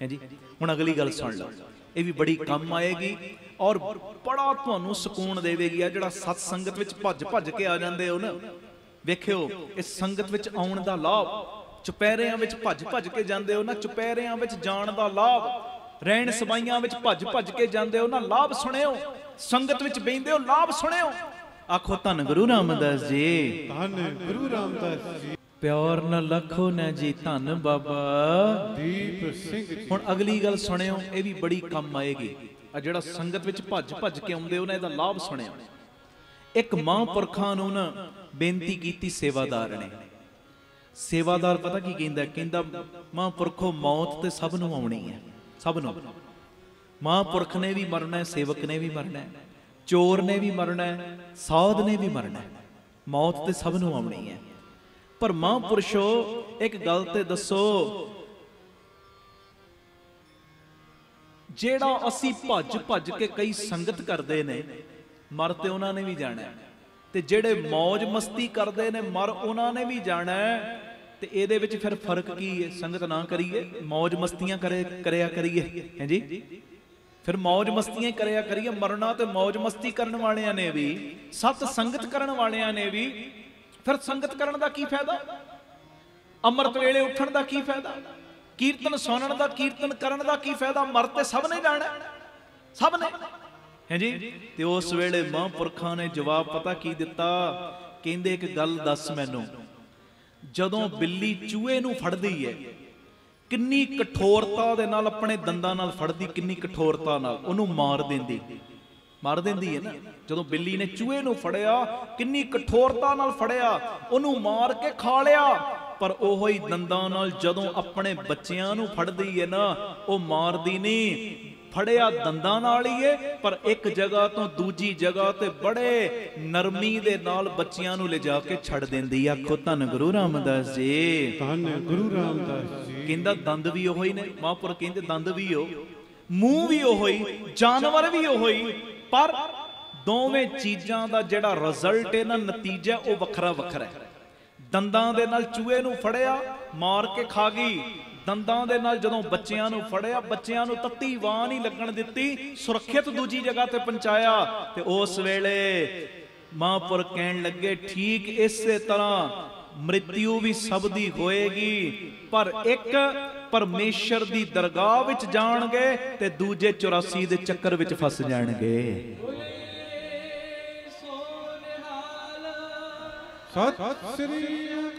ਹੈ ਜੀ? ਹੁਣ ਅਗਲੀ ਗੱਲ ਸੁਣ ਲਓ। ਇਹ ਵੀ ਬੜੀ ਕੰਮ ਆਏਗੀ ਔਰ ਬੜਾ ਤੁਹਾਨੂੰ ਸਕੂਨ ਦੇਵੇਗੀ। ਆ ਜਿਹੜਾ ਸਤ ਸੰਗਤ ਵਿੱਚ ਭੱਜ ਭੱਜ ਕੇ ਆ ਜਾਂਦੇ ਹੋ ਨਾ, ਵੇਖਿਓ, ਇਸ ਸੰਗਤ ਵਿੱਚ ਆਉਣ ਦਾ ਲਾਭ, ਚੁਪਹਿਰਿਆਂ ਵਿੱਚ ਭੱਜ ਭੱਜ ਕੇ ਜਾਂਦੇ ਹੋ ਨਾ, ਚੁਪਹਿਰਿਆਂ ਵਿੱਚ ਜਾਣ ਦਾ ਲਾਭ ਰਹਿਣ ਸਬਾਈਆਂ ਵਿੱਚ ਭੱਜ ਭੱਜ ਕੇ ਜਾਂਦੇ ਹੋ ਨਾ ਲਾਭ ਸੁਣਿਓ ਸੰਗਤ ਵਿੱਚ ਬੈੰਦੇ ਹੋ ਲਾਭ ਸੁਣਿਓ। ਆਖੋ ਧੰਨ ਗੁਰੂ ਰਾਮਦਾਸ ਜੀ। ਧੰਨ ਗੁਰੂ ਰਾਮਦਾਸ ਜੀ। ਪਿਆਰ ਨ ਲਖੋ ਨ ਜੀ ਧੰਨ ਬਾਬਾ। ਦੀਪ ਸਿੰਘ ਜੀ। ਹੁਣ ਅਗਲੀ ਗੱਲ ਸੁਣਿਓ ਇਹ ਵੀ ਬੜੀ ਕੰਮ ਆਏਗੀ। ਆ ਜਿਹੜਾ ਸੰਗਤ ਵਿੱਚ ਭੱਜ ਭੱਜ ਕੇ ਆਉਂਦੇ ਹੋ ਨਾ ਇਹਦਾ ਲਾਭ ਸੁਣਿਓ। ਇੱਕ ਮਹਾਂਪੁਰਖਾਂ ਨੂੰ ਨਾ ਬੇਨਤੀ ਕੀਤੀ ਸੇਵਾਦਾਰ ਨੇ। ਸੇਵਾਦਾਰ ਪਤਾ ਕੀ ਕਹਿੰਦਾ ਕਹਿੰਦਾ ਮਹਾਂਪੁਰਖੋ ਮੌਤ ਤੇ ਸਭ ਨੂੰ ਆਉਣੀ ਹੈ। ਸਭ ਨੂੰ। ਮਹਾਂਪੁਰਖ ਨੇ ਵੀ ਮਰਨਾ ਹੈ, ਸੇਵਕ ਨੇ ਵੀ ਮਰਨਾ ਹੈ, ਚੋਰ ਨੇ ਵੀ ਮਰਨਾ ਹੈ, ਸਾਧ ਨੇ ਵੀ ਮਰਨਾ ਹੈ, ਮੌਤ ਤੇ ਸਭ ਨੂੰ ਆਉਣੀ ਹੈ। ਪਰ ਮਹਾਂਪੁਰਸ਼ੋ, ਇੱਕ ਗੱਲ ਤੇ ਦੱਸੋ, ਜਿਹੜਾ ਅਸੀਂ ਭੱਜ ਭੱਜ ਕੇ ਕਈ ਸੰਗਤ ਕਰਦੇ ਨੇ, ਮਰ ਤੇ ਉਹਨਾਂ ਨੇ ਵੀ ਜਾਣਾ ਤੇ ਜਿਹੜੇ ਮौज ਮਸਤੀ ਕਰਦੇ ਨੇ, ਮਰ ਉਹਨਾਂ ਨੇ ਵੀ ਜਾਣਾ ਤੇ ਇਹਦੇ ਵਿੱਚ ਫਿਰ ਫ਼ਰਕ ਕੀ ਹੈ? ਸੰਗਤ ਨਾ ਕਰੀਏ ਮौज ਮਸਤੀਆਂ ਕਰੇ, ਕਰਿਆ ਕਰੀਏ। ਹਾਂਜੀ ਫਿਰ ਮौज ਮਸਤੀਆਂ ਕਰਿਆ ਕਰੀਏ, ਮਰਨਾ ਤੇ ਮौज ਮਸਤੀ ਕਰਨ ਵਾਲਿਆਂ ਨੇ ਵੀ, ਸਤ ਸੰਗਤ ਕਰਨ ਵਾਲਿਆਂ ਨੇ ਵੀ, ਫਿਰ ਸੰਗਤ ਕਰਨ ਦਾ ਕੀ ਫਾਇਦਾ? ਅੰਮ੍ਰਿਤ ਵੇਲੇ ਉੱਠਣ ਦਾ ਕੀ ਫਾਇਦਾ? ਕੀਰਤਨ ਸੁਣਨ ਦਾ, ਕੀਰਤਨ ਕਰਨ ਦਾ ਕੀ ਫਾਇਦਾ? ਮਰ ਤੇ ਸਭ ਨੇ ਜਾਣਾ। ਸਭ ਨੇ। ਹਾਂਜੀ ਤੇ ਉਸ ਵੇਲੇ ਮਹਾਂਪੁਰਖਾਂ ਨੇ ਜਵਾਬ ਪਤਾ ਕੀ ਦਿੱਤਾ? ਕਹਿੰਦੇ ਇੱਕ ਗੱਲ ਦੱਸ ਮੈਨੂੰ। ਜਦੋਂ ਬਿੱਲੀ ਚੂਹੇ ਨੂੰ ਫੜਦੀ ਹੈ ਕਿੰਨੀ ਕਠੋਰਤਾ ਦੇ ਨਾਲ ਆਪਣੇ ਦੰਦਾਂ ਨਾਲ ਫੜਦੀ, ਕਿੰਨੀ ਕਠੋਰਤਾ ਨਾਲ, ਉਹਨੂੰ ਮਾਰ ਦਿੰਦੀ। ਮਾਰ ਦਿੰਦੀ ਹੈ ਨਾ। ਜਦੋਂ ਬਿੱਲੀ ਨੇ ਚੂਹੇ ਨੂੰ ਫੜਿਆ, ਕਿੰਨੀ ਕਠੋਰਤਾ ਨਾਲ ਫੜਿਆ, ਉਹਨੂੰ ਮਾਰ ਕੇ ਖਾ ਲਿਆ। ਪਰ ਉਹੋ ਹੀ ਦੰਦਾਂ ਨਾਲ ਜਦੋਂ ਆਪਣੇ ਬੱਚਿਆਂ ਨੂੰ ਫੜਦੀ ਹੈ ਨਾ, ਉਹ ਮਾਰਦੀ ਨਹੀਂ। ਫੜਿਆ ਦੰਦਾਂ ਨਾਲ ਹੀ ਏ ਪਰ ਇੱਕ ਜਗ੍ਹਾ ਤੋਂ ਦੂਜੀ ਜਗ੍ਹਾ ਤੇ ਬੜੇ ਨਰਮੀ ਦੇ ਨਾਲ ਬੱਚਿਆਂ ਨੂੰ ਲਿਜਾ ਕੇ ਛੱਡ ਦਿੰਦੀ ਆ। ਆਖੋ ਧੰਨ ਗੁਰੂ ਰਾਮਦਾਸ ਜੀ। ਧੰਨ ਗੁਰੂ ਰਾਮਦਾਸ ਜੀ। ਕਹਿੰਦਾ ਦੰਦ ਵੀ ਉਹੋ ਹੀ ਨੇ ਮਹਾਂਪੁਰ ਕਹਿੰਦੇ ਦੰਦ ਵੀ ਉਹ। ਮੂੰਹ ਵੀ ਉਹੋ ਹੀ ਜਾਨਵਰ ਵੀ ਉਹੋ ਹੀ ਪਰ ਦੋਵੇਂ ਚੀਜ਼ਾਂ ਦਾ ਜਿਹੜਾ ਰਿਜ਼ਲਟ ਹੈ ਨਾ ਨਤੀਜਾ ਉਹ ਵੱਖਰਾ ਵੱਖਰਾ ਹੈ। ਦੰਦਾਂ ਦੇ ਨਾਲ ਚੂਹੇ ਨੂੰ ਫੜਿਆ ਮਾਰ ਕੇ ਖਾ ਗਈ ਦੰਦਾਂ ਦੇ ਨਾਲ ਜਦੋਂ ਬੱਚਿਆਂ ਨੂੰ ਫੜਿਆ ਬੱਚਿਆਂ ਨੂੰ ਤੱਤੀ ਵਾਹ ਨਹੀਂ ਲੱਗਣ ਦਿੱਤੀ ਸੁਰੱਖਿਅਤ ਦੂਜੀ ਜਗ੍ਹਾ ਤੇ ਪਹੁੰਚਾਇਆ ਤੇ ਉਸ ਵੇਲੇ ਮਹਾਂਪੁਰ ਕਹਿਣ ਲੱਗੇ ਠੀਕ ਇਸੇ ਤਰ੍ਹਾਂ ਮ੍ਰਿਤਿਉ ਵੀ ਸਭ ਦੀ ਹੋਏਗੀ ਪਰ ਇੱਕ ਪਰਮੇਸ਼ਰ ਦੀ ਦਰਗਾਹ ਵਿੱਚ ਜਾਣਗੇ ਤੇ ਦੂਜੇ 84 ਦੇ ਚੱਕਰ ਵਿੱਚ ਫਸ ਜਾਣਗੇ। ਸਤਿ ਸ੍ਰੀ ਅਕਾਲ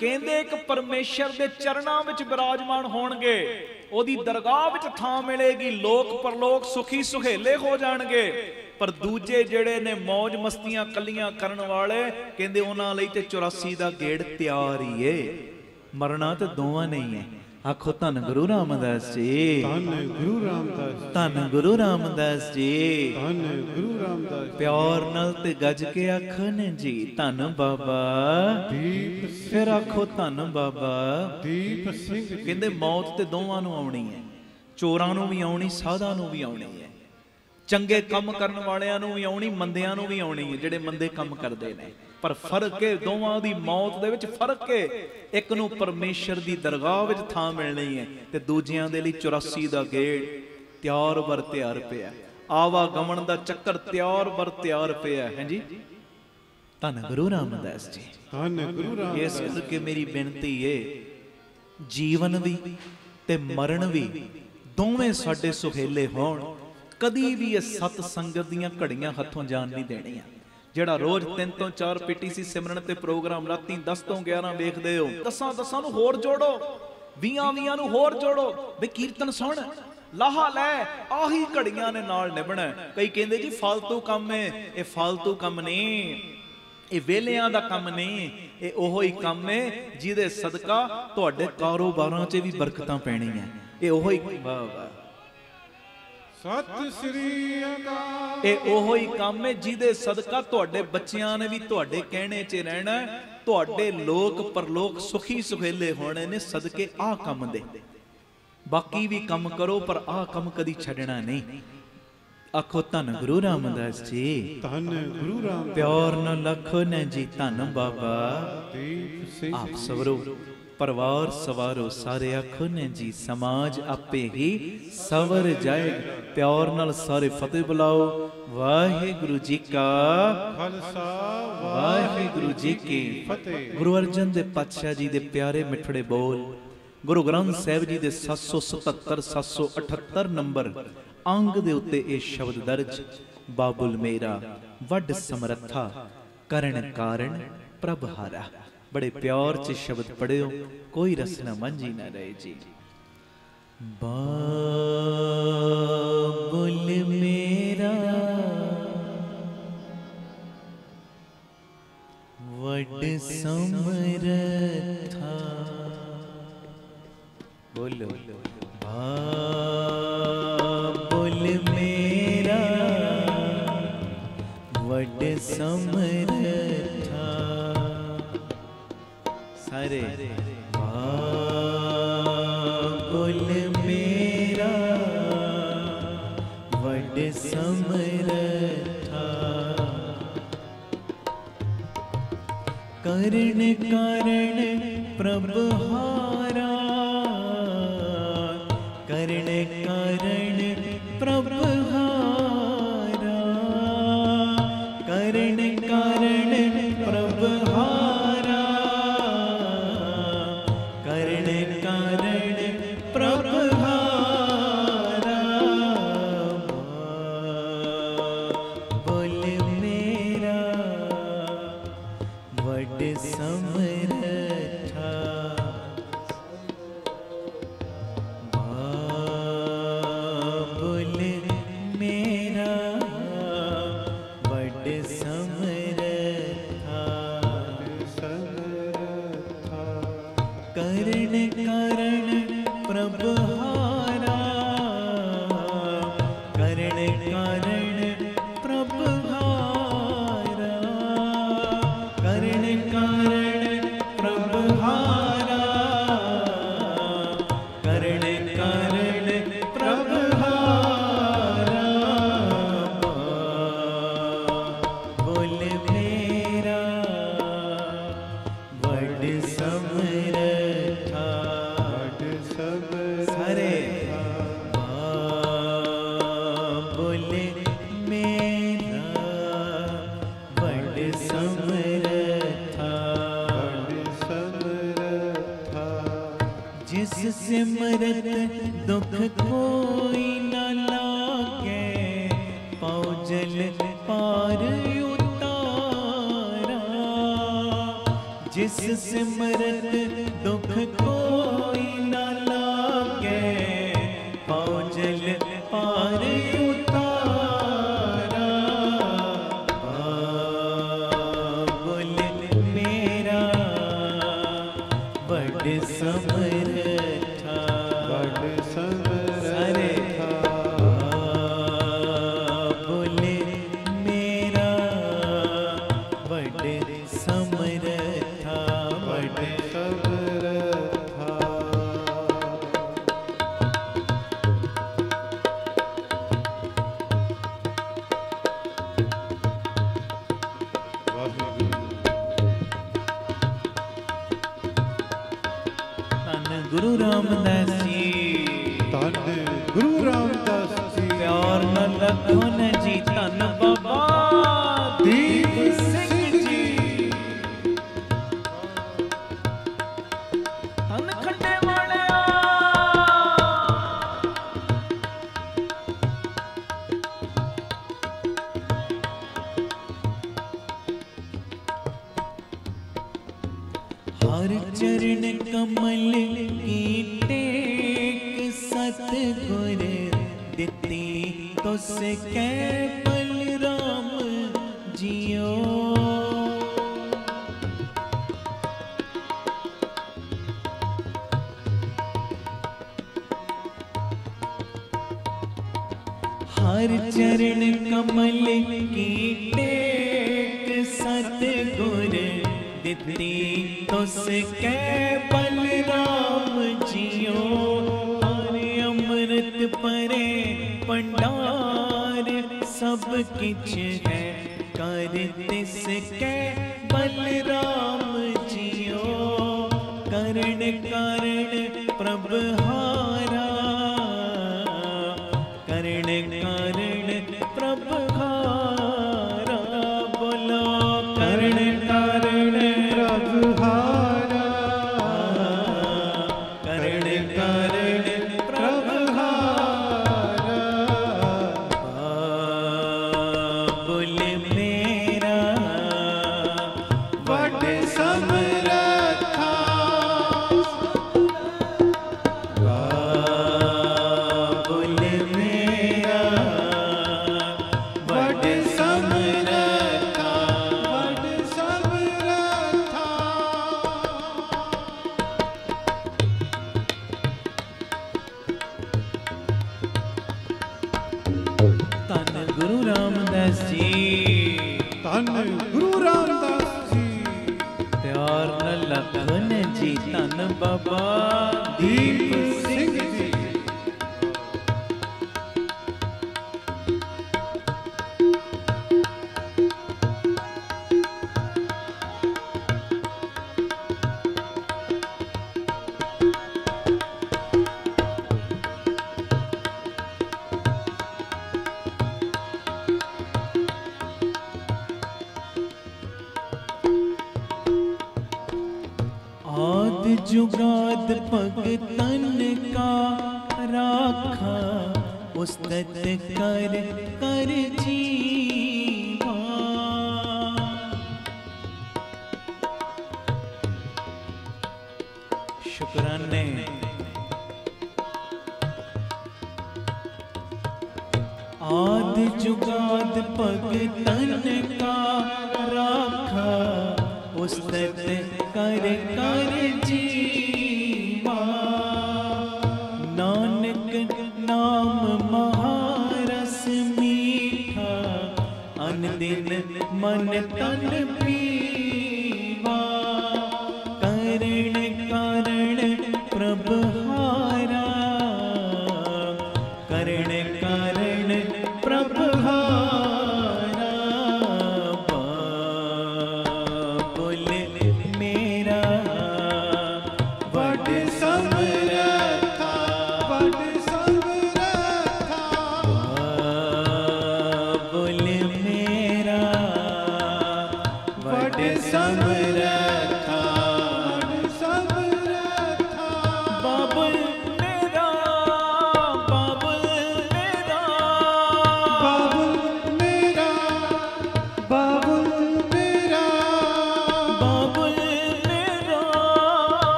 ਕਹਿੰਦੇ ਇੱਕ ਪਰਮੇਸ਼ਰ ਦੇ ਚਰਨਾਂ ਵਿੱਚ ਬਿਰਾਜਮਾਨ ਹੋਣਗੇ, ਉਹਦੀ ਦਰਗਾਹ ਵਿੱਚ ਥਾਂ ਮਿਲੇਗੀ, ਲੋਕ ਪਰਲੋਕ ਸੁਖੀ ਸੁਹੇਲੇ ਹੋ ਜਾਣਗੇ। ਪਰ ਦੂਜੇ ਜਿਹੜੇ ਨੇ ਮौज ਮਸਤੀਆਂ ਕੱਲੀਆਂ ਕਰਨ ਵਾਲੇ, ਕਹਿੰਦੇ ਉਹਨਾਂ ਲਈ ਤੇ 84 ਦਾ ਗੇੜ ਤਿਆਰ ਹੀ ਏ। ਮਰਨਾ ਤੇ ਦੋਵਾਂ ਨਹੀਂ ਹੈ ਆਖੋ ਧੰਨ ਗੁਰੂ ਰਾਮਦਾਸ ਜੀ। ਧੰਨ ਗੁਰੂ ਰਾਮਦਾਸ ਧੰਨ ਗੁਰੂ ਰਾਮਦਾਸ ਜੀ। ਧੰਨ ਗੁਰੂ ਰਾਮਦਾਸ ਪਿਆਰ ਨਾਲ ਤੇ ਗੱਜ ਕੇ ਆਖਣ ਜੀ ਧੰਨ ਬਾਬਾ। ਦੀਪ ਫਿਰ ਆਖੋ ਧੰਨ ਬਾਬਾ। ਦੀਪ ਸਿੰਘ ਜੀ। ਕਹਿੰਦੇ ਮੌਤ ਤੇ ਦੋਵਾਂ ਨੂੰ ਆਉਣੀ ਹੈ। ਚੋਰਾਂ ਨੂੰ ਵੀ ਆਉਣੀ ਸਾਧਾਂ ਨੂੰ ਵੀ ਆਉਣੀ ਹੈ। ਚੰਗੇ ਕੰਮ ਕਰਨ ਵਾਲਿਆਂ ਨੂੰ ਵੀ ਆਉਣੀ ਮੰਦਿਆਂ ਨੂੰ ਵੀ ਆਉਣੀ ਹੈ ਜਿਹੜੇ ਮੰਦੇ ਕੰਮ ਕਰਦੇ ਨੇ। ਪਰ ਫ਼ਰਕ ਹੈ ਦੋਵਾਂ ਦੀ ਮੌਤ ਦੇ ਵਿੱਚ ਫ਼ਰਕ ਹੈ। ਇੱਕ ਨੂੰ ਪਰਮੇਸ਼ਰ ਦੀ ਦਰਗਾਹ ਵਿੱਚ ਥਾਂ ਮਿਲਣੀ ਹੈ ਤੇ ਦੂਜਿਆਂ ਦੇ ਲਈ 84 ਦਾ ਗੇੜ ਤਿਆਰ ਵਰ ਤਿਆਰ ਪਿਆ ਆਵਾ ਗਮਨ ਦਾ ਚੱਕਰ ਤਿਆਰ ਵਰ ਤਿਆਰ ਪਿਆ ਹੈ। ਜੀ ਧੰਨ ਗੁਰੂ ਰਾਮਦਾਸ ਜੀ। ਧੰਨ ਗੁਰੂ ਇਸ ਰਾਮਦਾਸ ਕਰਕੇ ਮੇਰੀ ਬੇਨਤੀ ਏ ਜੀਵਨ ਵੀ ਤੇ ਮਰਨ ਵੀ ਦੋਵੇਂ ਸਾਡੇ ਸੁਹੇਲੇ ਹੋਣ। ਕਦੀ ਵੀ ਇਹ ਸਤ ਸੰਗਤ ਦੀਆਂ ਘੜੀਆਂ ਹੱਥੋਂ ਜਾਣ ਨਹੀਂ ਦੇਣੀਆਂ। ਜਿਹੜਾ ਰੋਜ਼ ਤਿੰਨ ਤੋਂ ਚਾਰ ਪੀਟੀਸੀ ਸਿਮਰਨ ਤੇ ਪ੍ਰੋਗਰਾਮ ਰਾਤੀ 10 ਤੋਂ 11 ਵੇਖਦੇ ਹੋ, ਦਸਾਂ ਦਸਾਂ ਨੂੰ ਹੋਰ ਜੋੜੋ 20 20 ਨੂੰ ਹੋਰ ਜੋੜੋ। ਵੀ ਕੀਰਤਨ ਸੁਣ, ਲਾਹਾ ਲੈ, ਆਹੀ ਘੜੀਆਂ ਨੇ ਨਾਲ ਨਿਭਣਾ। ਕਈ ਕਹਿੰਦੇ ਜੀ ਫालतू ਕੰਮ ਹੈ ਇਹ ਫालतू ਕੰਮ ਨਹੀਂ ਇਹ ਵੇਲਿਆਂ ਦਾ ਕੰਮ ਨਹੀਂ ਇਹ ਉਹੋ ਹੀ ਕੰਮ ਹੈ ਜਿਹਦੇ ਸਦਕਾ ਤੁਹਾਡੇ ਕਾਰੋਬਾਰਾਂ 'ਚ ਵੀ ਬਰਕਤਾਂ ਪੈਣੀਆਂ। ਇਹ ਉਹੋ ਹੀ ਵਾਹ ਵਾਹ ਸਤਿ ਸ੍ਰੀ ਅਕਾਲ। ਇਹ ਉਹੋ ਹੀ ਕੰਮ ਹੈ ਜਿਹਦੇ ਸਦਕਾ ਤੁਹਾਡੇ ਬੱਚਿਆਂ ਨੇ ਵੀ ਤੁਹਾਡੇ ਕਹਿਣੇ 'ਚ ਰਹਿਣਾ। ਤੁਹਾਡੇ ਲੋਕ ਪਰਲੋਕ ਸੁਖੀ ਸੁਖੇਲੇ ਹੋਣੇ ਨੇ ਸਦਕੇ ਆਹ ਕੰਮ ਦੇ। ਬਾਕੀ ਵੀ ਕੰਮ ਕਰੋ ਪਰ ਆਹ ਕੰਮ ਕਦੀ ਛੱਡਣਾ ਨਹੀਂ। ਆਖੋ ਧੰਨ ਗੁਰੂ ਰਾਮਦਾਸ ਜੀ। ਧੰਨ ਗੁਰੂ ਰਾਮਦਾਸ ਪਿਆਰ ਨਾਲ ਲਖੋ ਨੇ ਜੀ ਧੰਨ ਬਾਬਾ। ਦੀਪ ਸਿੰਘ ਆਪ ਸਵਰੋ ਪਰਿਵਾਰ ਸਵਾਰੋ ਸਾਰੇ ਆਖੋ ਨੇ ਜੀ, ਸਮਾਜ ਆਪੇ ਹੀ ਸਵਰ ਜਾਏ ਪਿਆਰ ਨਾਲ ਸਾਰੇ ਫਤਿਹ ਬੁਲਾਓ। ਵਾਹਿਗੁਰੂ ਜੀ ਕਾ ਖਾਲਸਾ, ਵਾਹਿਗੁਰੂ ਜੀ ਕੀ ਫਤਿਹ। ਗੁਰੂ ਅਰਜਨ ਦੇ ਪਾਤਸ਼ਾਹ ਜੀ ਦੇ ਪਿਆਰੇ ਮਿੱਠੜੇ ਬੋਲ। ਗੁਰੂ ਗ੍ਰੰਥ ਸਾਹਿਬ ਜੀ ਦੇ 777 778 ਨੰਬਰ ਅੰਗ ਦੇ ਉੱਤੇ ਇਹ ਸ਼ਬਦ ਦਰਜ, ਬਾਬੁਲ ਮੇਰਾ, ਵੱਡ ਸਮਰੱਥਾ, ਕਰਨ ਕਾਰਨ ਪ੍ਰਭ ਹਾਰਾ ਬੜੇ ਪਿਆਰ ਚ ਸ਼ਬਦ ਪੜਿਓ ਕੋਈ ਰਸਨਾ ਮੰਝੀ ਨਾ ਰਹੇ ਜੀ ਬਾਬੁਲ ਮੇਰਾ ਵੱਡ ਸਮਰਥਾ ਬੋਲੋ ਬਾਬੁਲ ਕਰਨ सिमरत दुख कोई न लागे। पौजल पार उतारा। जिस सिमरत दुख कोई ਹਰ ਚਰਨ ਕਮਲ ਕੀ ਟੇਕ ਸਤਗੁਰ ਦਿੱਤੀ, ਤੁਸ ਕੈ ਬਲਰਾਮ ਜੀਓ। ਹਰ ਅੰਮ੍ਰਿਤ ਪਰੇ ਪੰਡਾਰ ਸਭ ਕਿਛ ਹੈ। ਕਰ ਤਿਸ ਕੈ ਬਲਰਾਮ ਜੀਓ। ਕਰਨ ਕਾਰਣ ਪ੍ਰਭ ਹਾਰਾ ਕਾਰਣ ਪ੍ਰਭ ਆਦ ਜੁਗਾਦ ਭਗਤਨ ਕਾ ਰਾਖਾ ਉਸਤਤ ਕਰ ਕਰ ਜੀਵਾ ਸ਼ੁਕਰਾਨੇ ਆਦ ਜੁਗਾਦ ਭਗਤਨ ਕਾ ਰਾਖਾ ਉਸਤਤ ਕਰ ਕਰ ਜੀਵਾ ਨਾਨਕ ਨਾਮ ਮਹਾਰਸ ਮੀਠਾ ਅਨ ਦਿਨ ਮਨ ਤਨ ਪੀਵਾ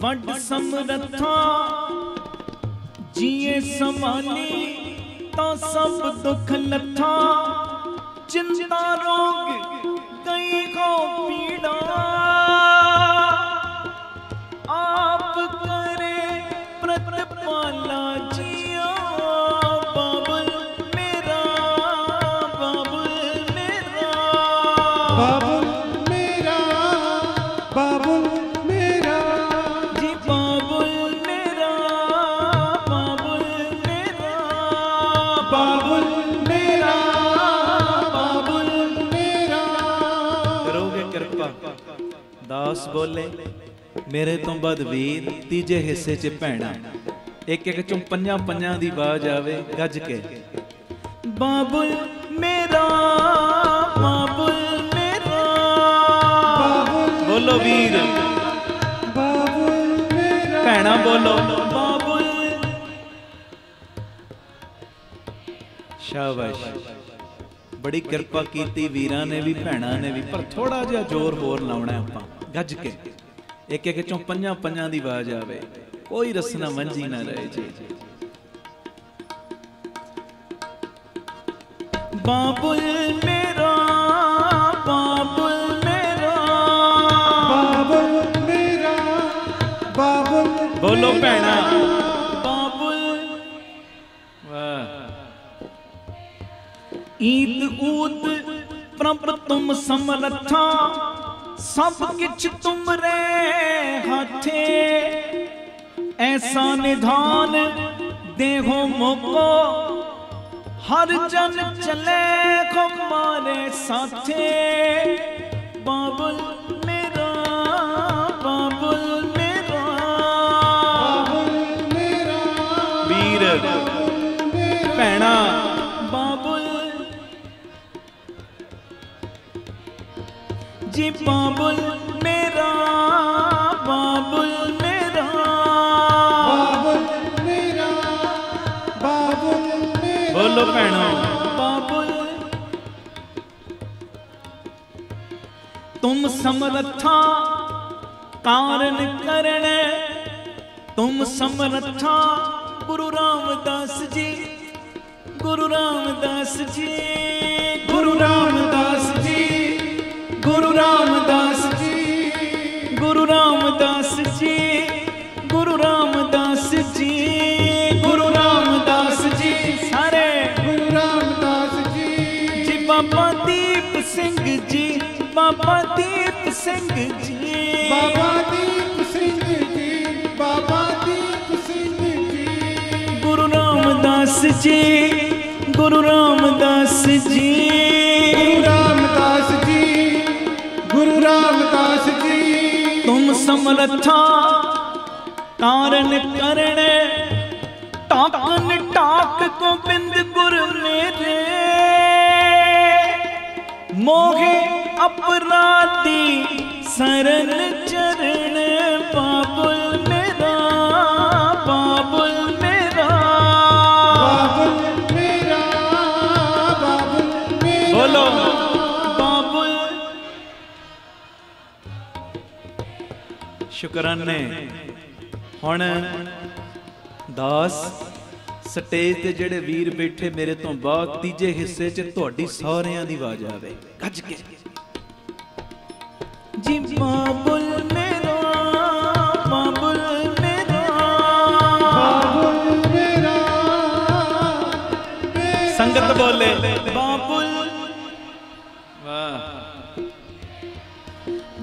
ਵੱਡ ਸਮਰੱਥਾ। ਜੀਏ ਸਮਾਨੀ ਤਾਂ ਸਭ ਦੁੱਖ ਲੱਥਾ। ਚਿੰਤਾ ਰੋਗ ਦਾਸ ਬੋਲੇ, ਮੇਰੇ ਤੋਂ ਬਾਅਦ ਵੀਰ ਤੀਜੇ ਹਿੱਸੇ 'ਚ ਭੈਣਾ। ਇੱਕ ਇੱਕ ਚੋਂ ਪੰਜਾਂ ਪੰਜਾਂ ਦੀ ਆਵਾਜ਼ ਆਵੇ, ਗੱਜ ਕੇ। ਬਾਬੁਲ ਮੇਰਾ ਬਾਬੁਲ ਮੇਰਾ। ਬੋਲੋ ਵੀਰ। ਬਾਬੁਲ ਮੇਰਾ ਭੈਣਾ ਬੋਲੋ। ਬਾਬੁਲ। ਸ਼ਾਬਾਸ਼। ਬੜੀ ਕਿਰਪਾ ਕੀਤੀ ਵੀਰਾਂ ਨੇ ਵੀ ਭੈਣਾਂ ਨੇ ਵੀ, ਪਰ ਥੋੜਾ ਜਿਹਾ ਜ਼ੋਰ ਹੋਰ ਲਾਉਣਾ ਆਪਾਂ। ਗੱਜ ਕੇ। ਇੱਕ ਇੱਕ ਚੋਂ ਪੰਜਾਂ ਪੰਜਾਂ ਦੀ ਆਵਾਜ਼ ਆਵੇ। ਕੋਈ ਰਸਨਾ ਮੰਝੀ ਨਾ ਰਹੇ ਜੀ। ਬਾਬੁਲ ਮੇਰਾ ਬਾਬੁਲ ਮੇਰਾ। ਬਾਬੁਲ ਮੇਰਾ ਬਾਬੁਲ ਬੋਲੋ ਭੈਣਾ। ਬਾਬੁਲ। ਵਾਹ। ਈਦ ਊਦ ਪ੍ਰਭ ਤੁਮ ਸਮਰੱਥਾ। ਸਭ ਕਿਛ ਤੁਮਰੇ ਹੱਥੇ। ਐਸਾ ਨਿਧਾਨ ਦੇਹੋ ਮੋਕੋ। ਹਰ ਜਨ ਚਲੇ ਖੁਮਾਰੇ ਸਾਥੇ। ਬਾਬੁਲ ਜੀ ਬਾਬੁਲ ਮੇਰਾ ਬਾਬੁਲ ਮੇਰਾ। ਬਾਬੁਲ ਮੇਰਾ ਬਾਬੁਲ ਮੇਰਾ। ਬੋਲੋ ਭੈਣੋ। ਬਾਬੁਲ। ਤੁਮ ਸਮਰੱਥਾ ਕਾਰਨ ਕਰਨ ਤੁਮ ਸਮਰੱਥਾ ਗੁਰੂ ਰਾਮਦਾਸ ਜੀ। ਗੁਰੂ ਰਾਮਦਾਸ ਜੀ। ਗੁਰੂ ਰਾਮਦਾਸ ਗੁਰੂ ਰਾਮਦਾਸ ਜੀ। ਗੁਰੂ ਰਾਮਦਾਸ ਜੀ ਗੁਰੂ ਰਾਮਦਾਸ ਜੀ। ਗੁਰੂ ਰਾਮਦਾਸ ਜੀ। ਸਾਰੇ ਗੁਰੂ ਰਾਮਦਾਸ ਜੀ। ਜੀ ਬਾਬਾ ਦੀਪ ਸਿੰਘ ਜੀ ਬਾਬਾ ਦੀਪ ਸਿੰਘ ਜੀ। ਬਾਬਾ ਦੀਪ ਸਿੰਘ ਜੀ ਬਾਬਾ ਦੀਪ ਸਿੰਘ ਜੀ। ਗੁਰੂ ਰਾਮਦਾਸ ਜੀ ਗੁਰੂ ਰਾਮਦਾਸ ਜੀ। ਜੀ ਤੁਮ ਸਮਰੱਥਾ ਕਾਰਨ ਕਰਨ ਟਾਕਨ ਟਾਕ ਗੋਬਿੰਦ ਗੁਰ ਮੇਰੇ ਮੋਹੇ ਅਪਰਾਧੀ ਸਰਨ ਚਰਨ ਬਾਬੁਲ ਮੇਰਾ ਬਾਬੁਲ ਮੇਰਾ ਬਾਬੁਲ ਮੇਰਾ ਬਾਬੁਲ ਸ਼ੁਕਰਾਨੇ ਹੁਣ ਦਾਸ ਸਟੇਜ ਤੇ ਜਿਹੜੇ ਵੀਰ ਬੈਠੇ ਮੇਰੇ ਤੋਂ ਬਾਅਦ ਤੀਜੇ ਹਿੱਸੇ 'ਚ ਤੁਹਾਡੀ ਸਾਰਿਆਂ ਦੀ ਆਵਾਜ਼ ਆਵੇ। ਗੱਜ ਕੇ। ਜੀ ਬਾਬੁਲ ਮੇਰਾ ਬਾਬੁਲ ਮੇਰਾ ਬਾਬੁਲ ਮੇਰਾ। ਸੰਗਤ ਬੋਲੇ। ਬਾਬੁਲ ਵਾਹ।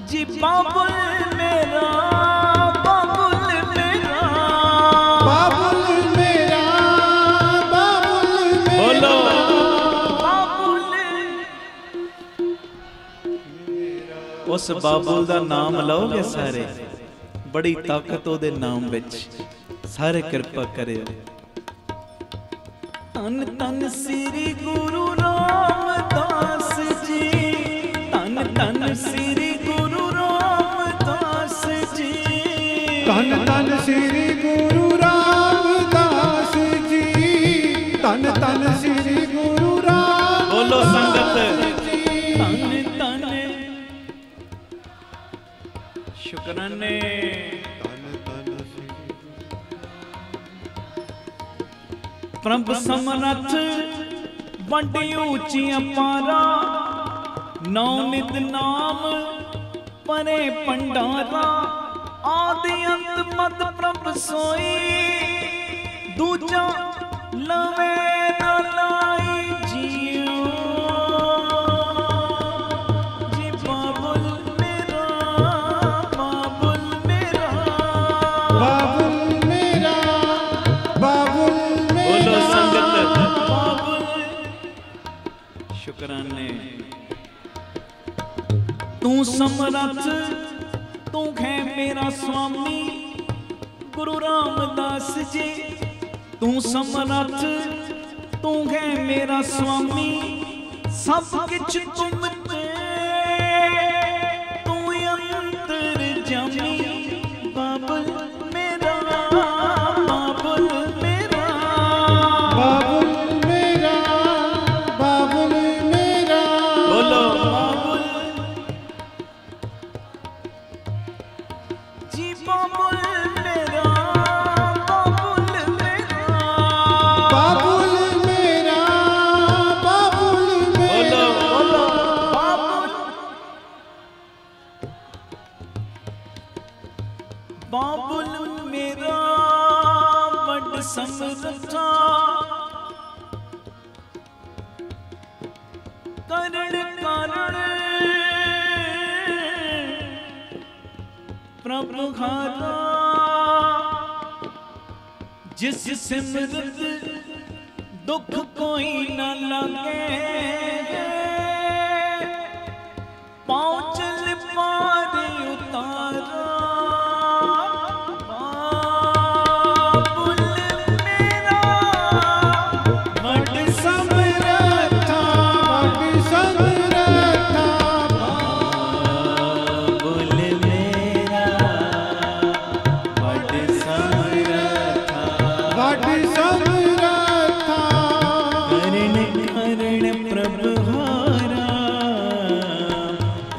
ਜੀ ਬਾਬੁਲ ਉਸ ਬਾਬੁਲ ਦਾ ਨਾਮ ਲਓਗੇ ਸਾਰੇ। ਬੜੀ ਤਾਕਤ ਉਹਦੇ ਨਾਮ ਵਿੱਚ। ਸਾਰੇ ਕਿਰਪਾ ਕਰਿਓ। ਤਨ ਤਨ ਸ੍ਰੀ ਗੁਰੂ ਨੇ। ਪ੍ਰਭ ਸਮਰਥ ਵੰਡੀ ਉੱਚੀਆਂ ਪਾਰਾ, ਨੌ ਨਿਤ ਨਾਮ ਪਰੇ ਪੰਡਾਰਾ ਆਦਿ ਅੰਤ ਮਤ ਪ੍ਰਭ ਸੋਈ, ਦੂਜਾ ਲਵੇ ਤੂੰ ਸਮਰੱਥ, ਤੂੰ ਹੈ ਮੇਰਾ ਸੁਆਮੀ। ਗੁਰੂ ਰਾਮਦਾਸ ਜੀ, ਤੂੰ ਸਮਰੱਥ, ਤੂੰ ਹੈ ਮੇਰਾ ਸੁਆਮੀ। ਸਭ ਕੁਝ ਤੁਮ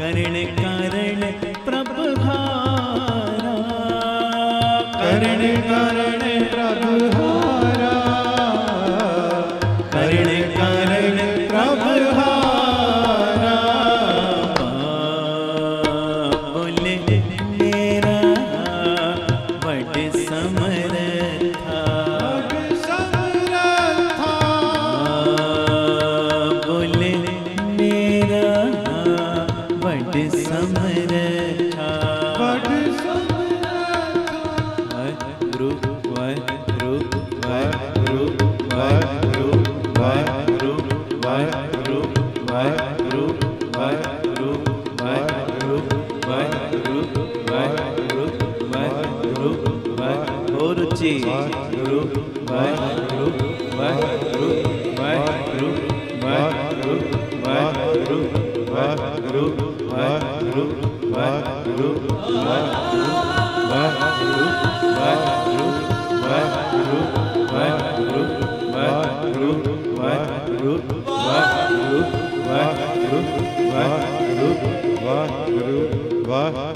കരുണയ്ക്ക്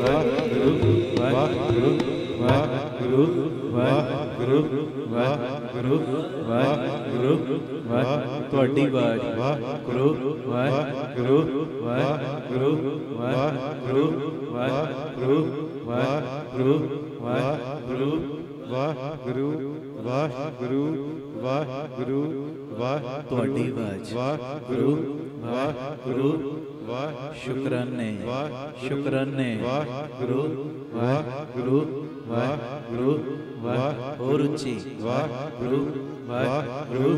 ਵਾਹਿਗੁਰੂ ਵਾਹਿਗੁਰੂ ਵਾਹਿਗੁਰੂ ਵਾਹਿਗੁਰੂ ਵਾਹਿਗੁਰੂ ਵਾਹਿਗੁਰੂ ਵਾਹਿਗੁਰੂ ਤੁਹਾਡੀ ਆਵਾਜ਼ ਵਾਹਿਗੁਰੂ ਵਾਹਿਗੁਰੂ ਵਾਹਿਗੁਰੂ ਵਾਹਿਗੁਰੂ ਵਾਹਿਗੁਰੂ ਵਾਹਿਗੁਰੂ ਵਾਹਿਗੁਰੂ ਵਾਹਿਗੁਰੂ ਵਾਹਿਗੁਰੂ ਵਾਹਿਗੁਰੂ ਵਾਹਿਗੁਰੂ ਤੁਹਾਡੀ ਆਵਾਜ਼ ਵਾਹਿਗੁਰੂ ਵਾਹਿਗੁਰੂ ਵਾਹਿਗੁਰੂ ਸ਼ੁਕਰਾਨੇ ਸ਼ੁਕਰਾਨੇ ਵਾਹਿਗੁਰੂ ਵਾਹਿਗੁਰੂ ਵਾਹਿਗੁਰੂ ਵਾਹਿਗੁਰੂ ਹੋਰ ਉੱਚੀ ਵਾਹਿਗੁਰੂ ਵਾਹਿਗੁਰੂ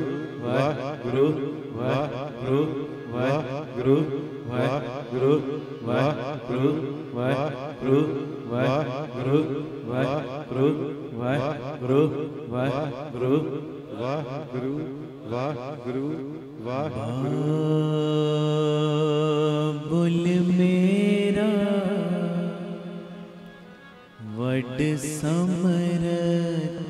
ਵਾਹਿਗੁਰੂ ਵਾਹਿਗੁਰੂ ਵਾਹਿਗੁਰੂ ਵਾਹਿਗੁਰੂ ਵਾਹਿਗੁਰੂ ਵਾਹਿਗੁਰੂ ਵਾਹਿਗੁਰੂ ਵਾਹਿਗੁਰੂ ਵਾਹਿਗੁਰੂ ਵਾਹਿਗੁਰੂ ਵਾਹਿਗੁਰੂ ਵਾਹਿਗੁਰੂ ਵਾਹਿਗੁਰੂ। ਬੁਲ ਮੇਰਾ ਵੱਡ ਸਮਰਥਾ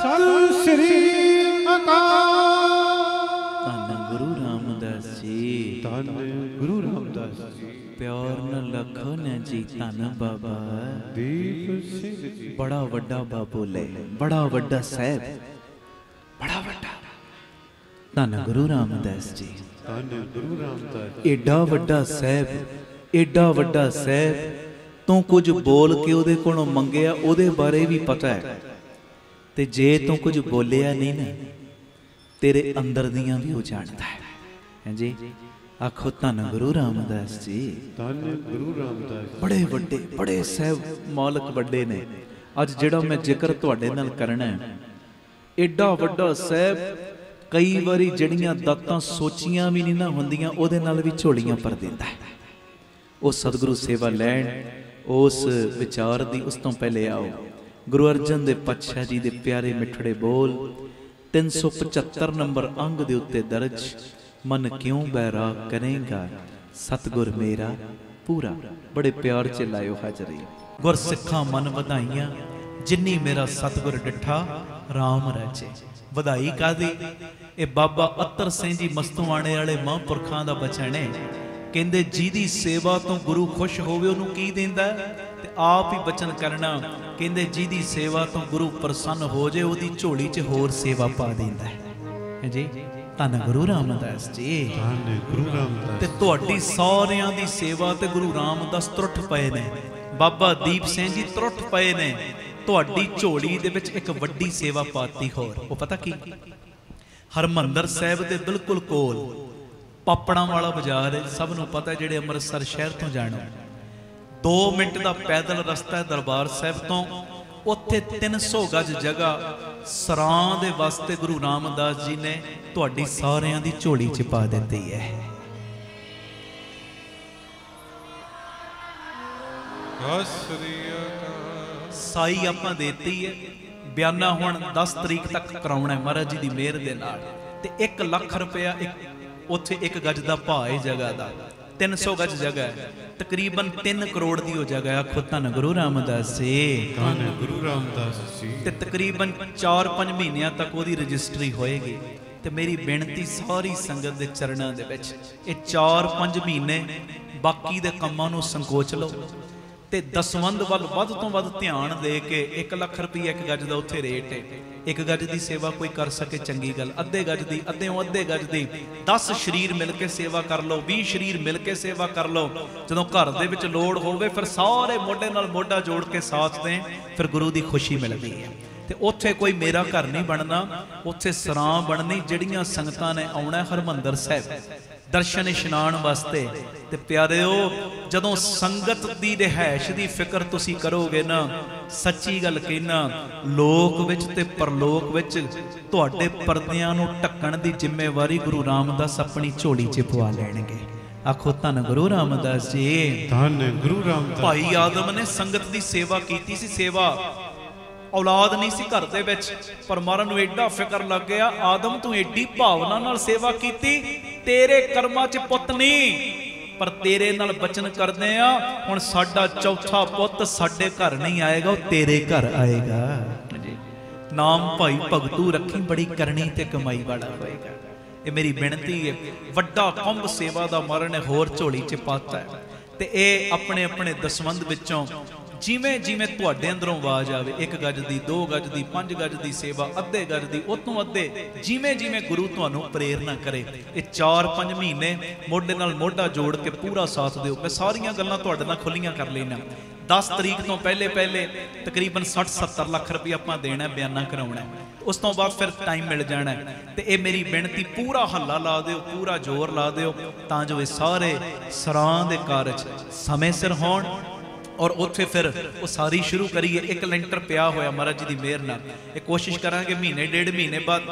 ਸਤਿ ਸ੍ਰੀ ਅਕਾਲ। ਧੰਨ ਗੁਰੂ ਰਾਮਦਾਸ ਜੀ। ਧੰਨ ਗੁਰੂ ਰਾਮਦਾਸ ਜੀ। ਪਿਆਰ ਨ ਲਖੋ ਨ ਜੀ ਧੰਨ ਬਾਬਾ। ਦੀਪ ਸਿੰਘ ਜੀ। ਬੜਾ ਵੱਡਾ ਬਾਬੂ ਲੈ ਬੜਾ ਵੱਡਾ ਸਾਹਿਬ। ਬੜਾ ਵੱਡਾ। ਧੰਨ ਗੁਰੂ ਰਾਮਦਾਸ ਜੀ। ਧੰਨ ਗੁਰੂ ਰਾਮਦਾਸ ਏਡਾ ਵੱਡਾ ਸਾਹਿਬ ਏਡਾ ਵੱਡਾ ਸਾਹਿਬ। ਤੂੰ ਕੁਝ ਬੋਲ ਕੇ ਉਹਦੇ ਕੋਲੋਂ ਮੰਗਿਆ ਉਹਦੇ ਬਾਰੇ ਵੀ ਪਤਾ ਹੈ। ਤੇ ਜੇ ਤੂੰ ਕੁਝ ਬੋਲਿਆ ਨਹੀਂ ਨਾ ਤੇਰੇ ਅੰਦਰ ਦੀਆਂ ਵੀ ਉਹ ਜਾਣਦਾ ਹੈ। ਹਾਂਜੀ ਆਖੋ ਧੰਨ ਗੁਰੂ ਰਾਮਦਾਸ ਜੀ। ਧੰਨ ਗੁਰੂ ਰਾਮਦਾਸ ਬੜੇ ਵੱਡੇ ਬੜੇ ਸਹਿਬ ਮਾਲਕ ਵੱਡੇ ਨੇ। ਅੱਜ ਜਿਹੜਾ ਮੈਂ ਜ਼ਿਕਰ ਤੁਹਾਡੇ ਨਾਲ ਕਰਨਾ ਹੈ ਐਡਾ ਵੱਡਾ ਸਹਿਬ ਕਈ ਵਾਰੀ ਜਿਹੜੀਆਂ ਦਾਤਾਂ ਸੋਚੀਆਂ ਵੀ ਨਹੀਂ ਨਾ ਹੁੰਦੀਆਂ ਉਹਦੇ ਨਾਲ ਵੀ ਝੋਲੀਆਂ ਭਰ ਦਿੰਦਾ ਹੈ। ਉਹ ਸਤਿਗੁਰੂ ਸੇਵਾ ਲੈਣ ਉਸ ਵਿਚਾਰ ਦੀ ਉਸ ਤੋਂ ਪਹਿਲੇ ਆਓ। ਗੁਰੂ ਅਰਜਨ ਦੇ ਪਾਤਸ਼ਾਹ ਜੀ ਦੇ ਪਿਆਰੇ ਮਿੱਠੜੇ ਬੋਲ 375 ਨੰਬਰ ਅੰਗ ਦੇ ਉੱਤੇ ਦਰਜ, ਮਨ ਕਿਉਂ ਬੈਰਾ ਕਰੇਗਾ? ਸਤਿਗੁਰ ਮੇਰਾ, ਪੂਰਾ, ਬੜੇ ਪਿਆਰ ਚ ਲਾਇਓ ਹਾਜ਼ਰੀ। ਗੁਰ ਸਿੱਖਾਂ ਮਨ ਵਧਾਈਆਂ, ਜਿੰਨੀ ਮੇਰਾ ਸਤਿਗੁਰ ਡਿੱਠਾ RAM ਰਾਜੇ ਵਧਾਈ ਕਾਦੀ? ਇਹ ਬਾਬਾ ਅਤਰ ਸਿੰਘ ਜੀ ਮਸਤੂਆਣੇ ਵਾਲੇ ਮਹਾਂਪੁਰਖਾਂ ਦਾ ਬਚਨ ਹੈ। ਕਹਿੰਦੇ, ਜਿਹਦੀ ਸੇਵਾ ਤੋਂ ਗੁਰੂ ਖੁਸ਼ ਹੋਵੇ, ਉਹਨੂੰ ਕੀ ਦਿੰਦਾ? ਤੇ ਆਪ ਹੀ ਬਚਨ ਕਰਨਾ। ਕਹਿੰਦੇ ਜਿਹਦੀ ਸੇਵਾ ਤੋਂ ਗੁਰੂ ਪ੍ਰਸੰਨ ਹੋ ਜੇ ਉਹਦੀ ਝੋਲੀ 'ਚ ਹੋਰ ਸੇਵਾ ਪਾ ਦਿੰਦਾ ਹੈ। ਜੀ? ਧੰਨ ਗੁਰੂ ਰਾਮਦਾਸ ਜੀ। ਧੰਨ ਗੁਰੂ ਰਾਮਦਾਸ ਤੇ ਤੁਹਾਡੀ ਸਾਰਿਆਂ ਦੀ ਸੇਵਾ ਤੇ ਗੁਰੂ ਰਾਮਦਾਸ ਤਰੁੱਠ ਪਏ ਨੇ। ਬਾਬਾ ਦੀਪ ਸਿੰਘ ਜੀ ਤਰੁੱਠ ਪਏ ਨੇ। ਤੁਹਾਡੀ ਝੋਲੀ ਦੇ ਵਿੱਚ ਇੱਕ ਵੱਡੀ ਸੇਵਾ ਪਾਤੀ ਹੋਰ। ਉਹ ਪਤਾ ਕੀ? ਹਰਮੰਦਰ ਸਾਹਿਬ ਦੇ ਬਿਲਕੁਲ ਕੋਲ ਪਾਪੜਾਂ ਵਾਲਾ ਬਾਜ਼ਾਰ ਹੈ। ਸਭ ਨੂੰ ਪਤਾ ਜਿਹੜੇ ਅੰਮ੍ਰਿਤਸਰ ਸ਼ਹਿਰ ਤੋਂ ਜਾਣੋ। 2 ਮਿੰਟ ਦਾ ਪੈਦਲ ਰਸਤਾ ਹੈ ਦਰਬਾਰ ਸਾਹਿਬ ਤੋਂ। ਉੱਥੇ 300 ਗਜ ਜਗ੍ਹਾ ਸਰਾਂ ਦੇ ਵਾਸਤੇ ਗੁਰੂ ਰਾਮਦਾਸ ਜੀ ਨੇ ਤੁਹਾਡੀ ਸਾਰਿਆਂ ਦੀ ਝੋਲੀ 'ਚ ਪਾ ਦਿੱਤੀ ਹੈ। ਸਾਈ ਆਪਾਂ ਦੇਤੀ ਹੈ। ਬਿਆਨਾ ਹੁਣ 10 ਤਰੀਕ ਤੱਕ ਕਰਾਉਣਾ ਹੈ ਮਹਾਰਾਜ ਜੀ ਦੀ ਮਿਹਰ ਦੇ ਨਾਲ। ਤੇ 1 ਲੱਖ ਰੁਪਇਆ ਇੱਕ ਉੱਥੇ ਇੱਕ ਗੱਜ ਦਾ ਭਾਅ ਹੈ ਜਗ੍ਹਾ ਦਾ। 300 ਗੱਜ ਜਗ੍ਹਾ ਹੈ। ਤਕਰੀਬਨ 3 ਕਰੋੜ ਦੀ ਉਹ ਜਗ੍ਹਾ ਹੈ। ਖੁਦ ਧੰਨ ਗੁਰੂ ਰਾਮਦਾਸ ਜੀ। ਧੰਨ ਗੁਰੂ ਰਾਮਦਾਸ ਜੀ। ਤੇ ਤਕਰੀਬਨ 4-5 ਮਹੀਨਿਆਂ ਤੱਕ ਉਹਦੀ ਰਜਿਸਟਰੀ ਹੋਏਗੀ। ਤੇ ਮੇਰੀ ਬੇਨਤੀ ਸਾਰੀ ਸੰਗਤ ਦੇ ਚਰਨਾਂ ਦੇ ਵਿੱਚ ਇਹ 4-5 ਮਹੀਨੇ ਬਾਕੀ ਦੇ ਕੰਮਾਂ ਨੂੰ ਸੰਕੋਚ ਲਓ। ਤੇ ਦਸਵੰਦ ਵੱਲ ਵੱਧ ਤੋਂ ਵੱਧ ਧਿਆਨ ਦੇ ਕੇ 1 ਲੱਖ ਰੁਪਏ ਇੱਕ ਗੱਜ ਦਾ ਉੱਥੇ ਰੇਟ ਹੈ। ਇੱਕ ਗੱਜ ਦੀ ਸੇਵਾ ਕੋਈ ਕਰ ਸਕੇ ਚੰਗੀ ਗੱਲ। ਅੱਧੇ ਗੱਜ ਦੀ, ਅੱਧੇੋਂ ਅੱਧੇ ਗੱਜ ਦੀ। 10 ਸ਼ਰੀਰ ਮਿਲ ਕੇ ਸੇਵਾ ਕਰ ਲਓ 20 ਸ਼ਰੀਰ ਮਿਲ ਕੇ ਸੇਵਾ ਕਰ ਲਓ। ਜਦੋਂ ਘਰ ਦੇ ਵਿੱਚ ਲੋੜ ਹੋਵੇ, ਫਿਰ ਸਾਰੇ ਮੋਢੇ ਨਾਲ ਮੋਢਾ ਜੋੜ ਕੇ ਸਾਥ ਦੇਂ ਫਿਰ ਗੁਰੂ ਦੀ ਖੁਸ਼ੀ ਮਿਲਦੀ ਹੈ। ਤੇ ਉੱਥੇ ਕੋਈ ਮੇਰਾ ਘਰ ਨਹੀਂ ਬਣਨਾ, ਉੱਥੇ ਸਰਾਂ ਬਣਨੀ, ਜਿਹੜੀਆਂ ਸੰਗਤਾਂ ਨੇ ਆਉਣਾ ਹਰਮੰਦਰ ਸਾਹਿਬ। ਦਰਸ਼ਨ ਇਸ਼ਨਾਨ ਵਾਸਤੇ ਤੇ ਪਿਆਰਿਓ ਜਦੋਂ ਸੰਗਤ ਦੀ ਰਹਿائش ਦੀ ਫਿਕਰ ਤੁਸੀਂ ਕਰੋਗੇ ਨਾ ਸੱਚੀ ਗੱਲ ਕਹਿਣਾ ਲੋਕ ਵਿੱਚ ਤੇ ਪਰਲੋਕ ਵਿੱਚ ਤੁਹਾਡੇ ਪਰਦਿਆਂ ਨੂੰ ਢੱਕਣ ਦੀ ਜ਼ਿੰਮੇਵਾਰੀ ਗੁਰੂ ਰਾਮਦਾਸ ਆਪਣੀ ਝੋਲੀ 'ਚ ਪਵਾ ਲੈਣਗੇ। ਆਖੋ ਧੰਨ ਗੁਰੂ ਰਾਮਦਾਸ ਜੀ। ਧੰਨ ਗੁਰੂ ਰਾਮਦਾਸ ਭਾਈ ਆਦਮ ਨੇ ਸੰਗਤ ਦੀ ਸੇਵਾ ਕੀਤੀ ਸੀ ਸੇਵਾ ਔਲਾਦ ਨਹੀਂ ਸੀ ਘਰ ਦੇ ਵਿੱਚ ਪਰ ਮਾਰਨ ਨੂੰ ਐਡਾ ਫਿਕਰ ਲੱਗ ਗਿਆ ਆਦਮ ਤੂੰ ਐਡੀ ਭਾਵਨਾ ਨਾਲ ਸੇਵਾ ਕੀਤੀ ਤੇਰੇ ਕਰਮਾਂ 'ਚ ਪੁੱਤ ਨਹੀਂ ਪਰ ਤੇਰੇ ਨਾਲ ਬਚਨ ਕਰਦੇ ਆ ਹੁਣ ਸਾਡਾ ਚੌਥਾ ਪੁੱਤ ਸਾਡੇ ਘਰ ਨਹੀਂ ਆਏਗਾ ਉਹ ਤੇਰੇ ਘਰ ਆਏਗਾ। ਨਾਮ ਭਾਈ ਭਗਤੂ ਰੱਖੀ ਬੜੀ ਕਰਨੀ ਤੇ ਕਮਾਈ ਵਾਲਾ ਹੋਏਗਾ। ਇਹ ਮੇਰੀ ਬੇਨਤੀ ਹੈ ਵੱਡਾ ਕੁੰਭ ਸੇਵਾ ਦਾ ਮਰਨ ਹੋਰ ਝੋਲੀ 'ਚ ਪਾਤਾ ਤੇ ਇਹ ਆਪਣੇ ਆਪਣੇ ਦਸਵੰਦ ਵਿੱਚੋਂ ਜਿਵੇਂ ਜਿਵੇਂ ਤੁਹਾਡੇ ਅੰਦਰੋਂ ਆਵਾਜ਼ ਆਵੇ, ਇੱਕ ਗੱਜ ਦੀ, ਦੋ ਗੱਜ ਦੀ, ਪੰਜ ਗੱਜ ਦੀ ਸੇਵਾ, ਅੱਧੇ ਗੱਜ ਦੀ ਉਹ ਤੋਂ ਅੱਧੇ, ਜਿਵੇਂ ਜਿਵੇਂ ਗੁਰੂ ਤੁਹਾਨੂੰ ਪ੍ਰੇਰਣਾ ਕਰੇ। ਇਹ 4-5 ਮਹੀਨੇ ਮੋਢੇ ਨਾਲ ਮੋਢਾ ਜੋੜ ਕੇ ਪੂਰਾ ਸਾਥ ਦਿਓ। ਮੈਂ ਸਾਰੀਆਂ ਗੱਲਾਂ ਤੁਹਾਡੇ ਨਾਲ ਖੁੱਲੀਆਂ ਕਰ ਲੈਣਾ 10 ਤਰੀਕ ਤੋਂ ਪਹਿਲੇ ਪਹਿਲੇ ਤਕਰੀਬਨ 60-70 ਲੱਖ ਰੁਪਏ ਆਪਾਂ ਦੇਣਾ, ਬਿਆਨਾ ਕਰਾਉਣਾ। ਉਸ ਤੋਂ ਬਾਅਦ ਫਿਰ ਟਾਈਮ ਮਿਲ ਜਾਣਾ। ਹੈ। ਤੇ ਇਹ ਮੇਰੀ ਬੇਨਤੀ, ਪੂਰਾ ਹੱਲਾ ਲਾ ਦਿਓ, ਪੂਰਾ ਜ਼ੋਰ ਲਾ ਦਿਓ, ਤਾਂ ਜੋ ਇਹ ਸਾਰੇ ਸਰਾਂ ਦੇ ਕਾਰਜ ਸਮੇਂ ਸਿਰ ਹੋਣ ਔਰ ਉੱਥੇ ਫਿਰ ਉਹ ਸਾਰੀ ਸ਼ੁਰੂ ਕਰੀਏ। ਇੱਕ ਲੈਂਟਰ ਪਿਆ ਹੋਇਆ ਮਹਾਰਾਜ ਜੀ ਦੀ ਮਿਹਰ ਨਾਲ। ਇਹ ਕੋਸ਼ਿਸ਼ ਕਰਾਂਗੇ ਮਹੀਨੇ, ਡੇਢ ਮਹੀਨੇ ਬਾਅਦ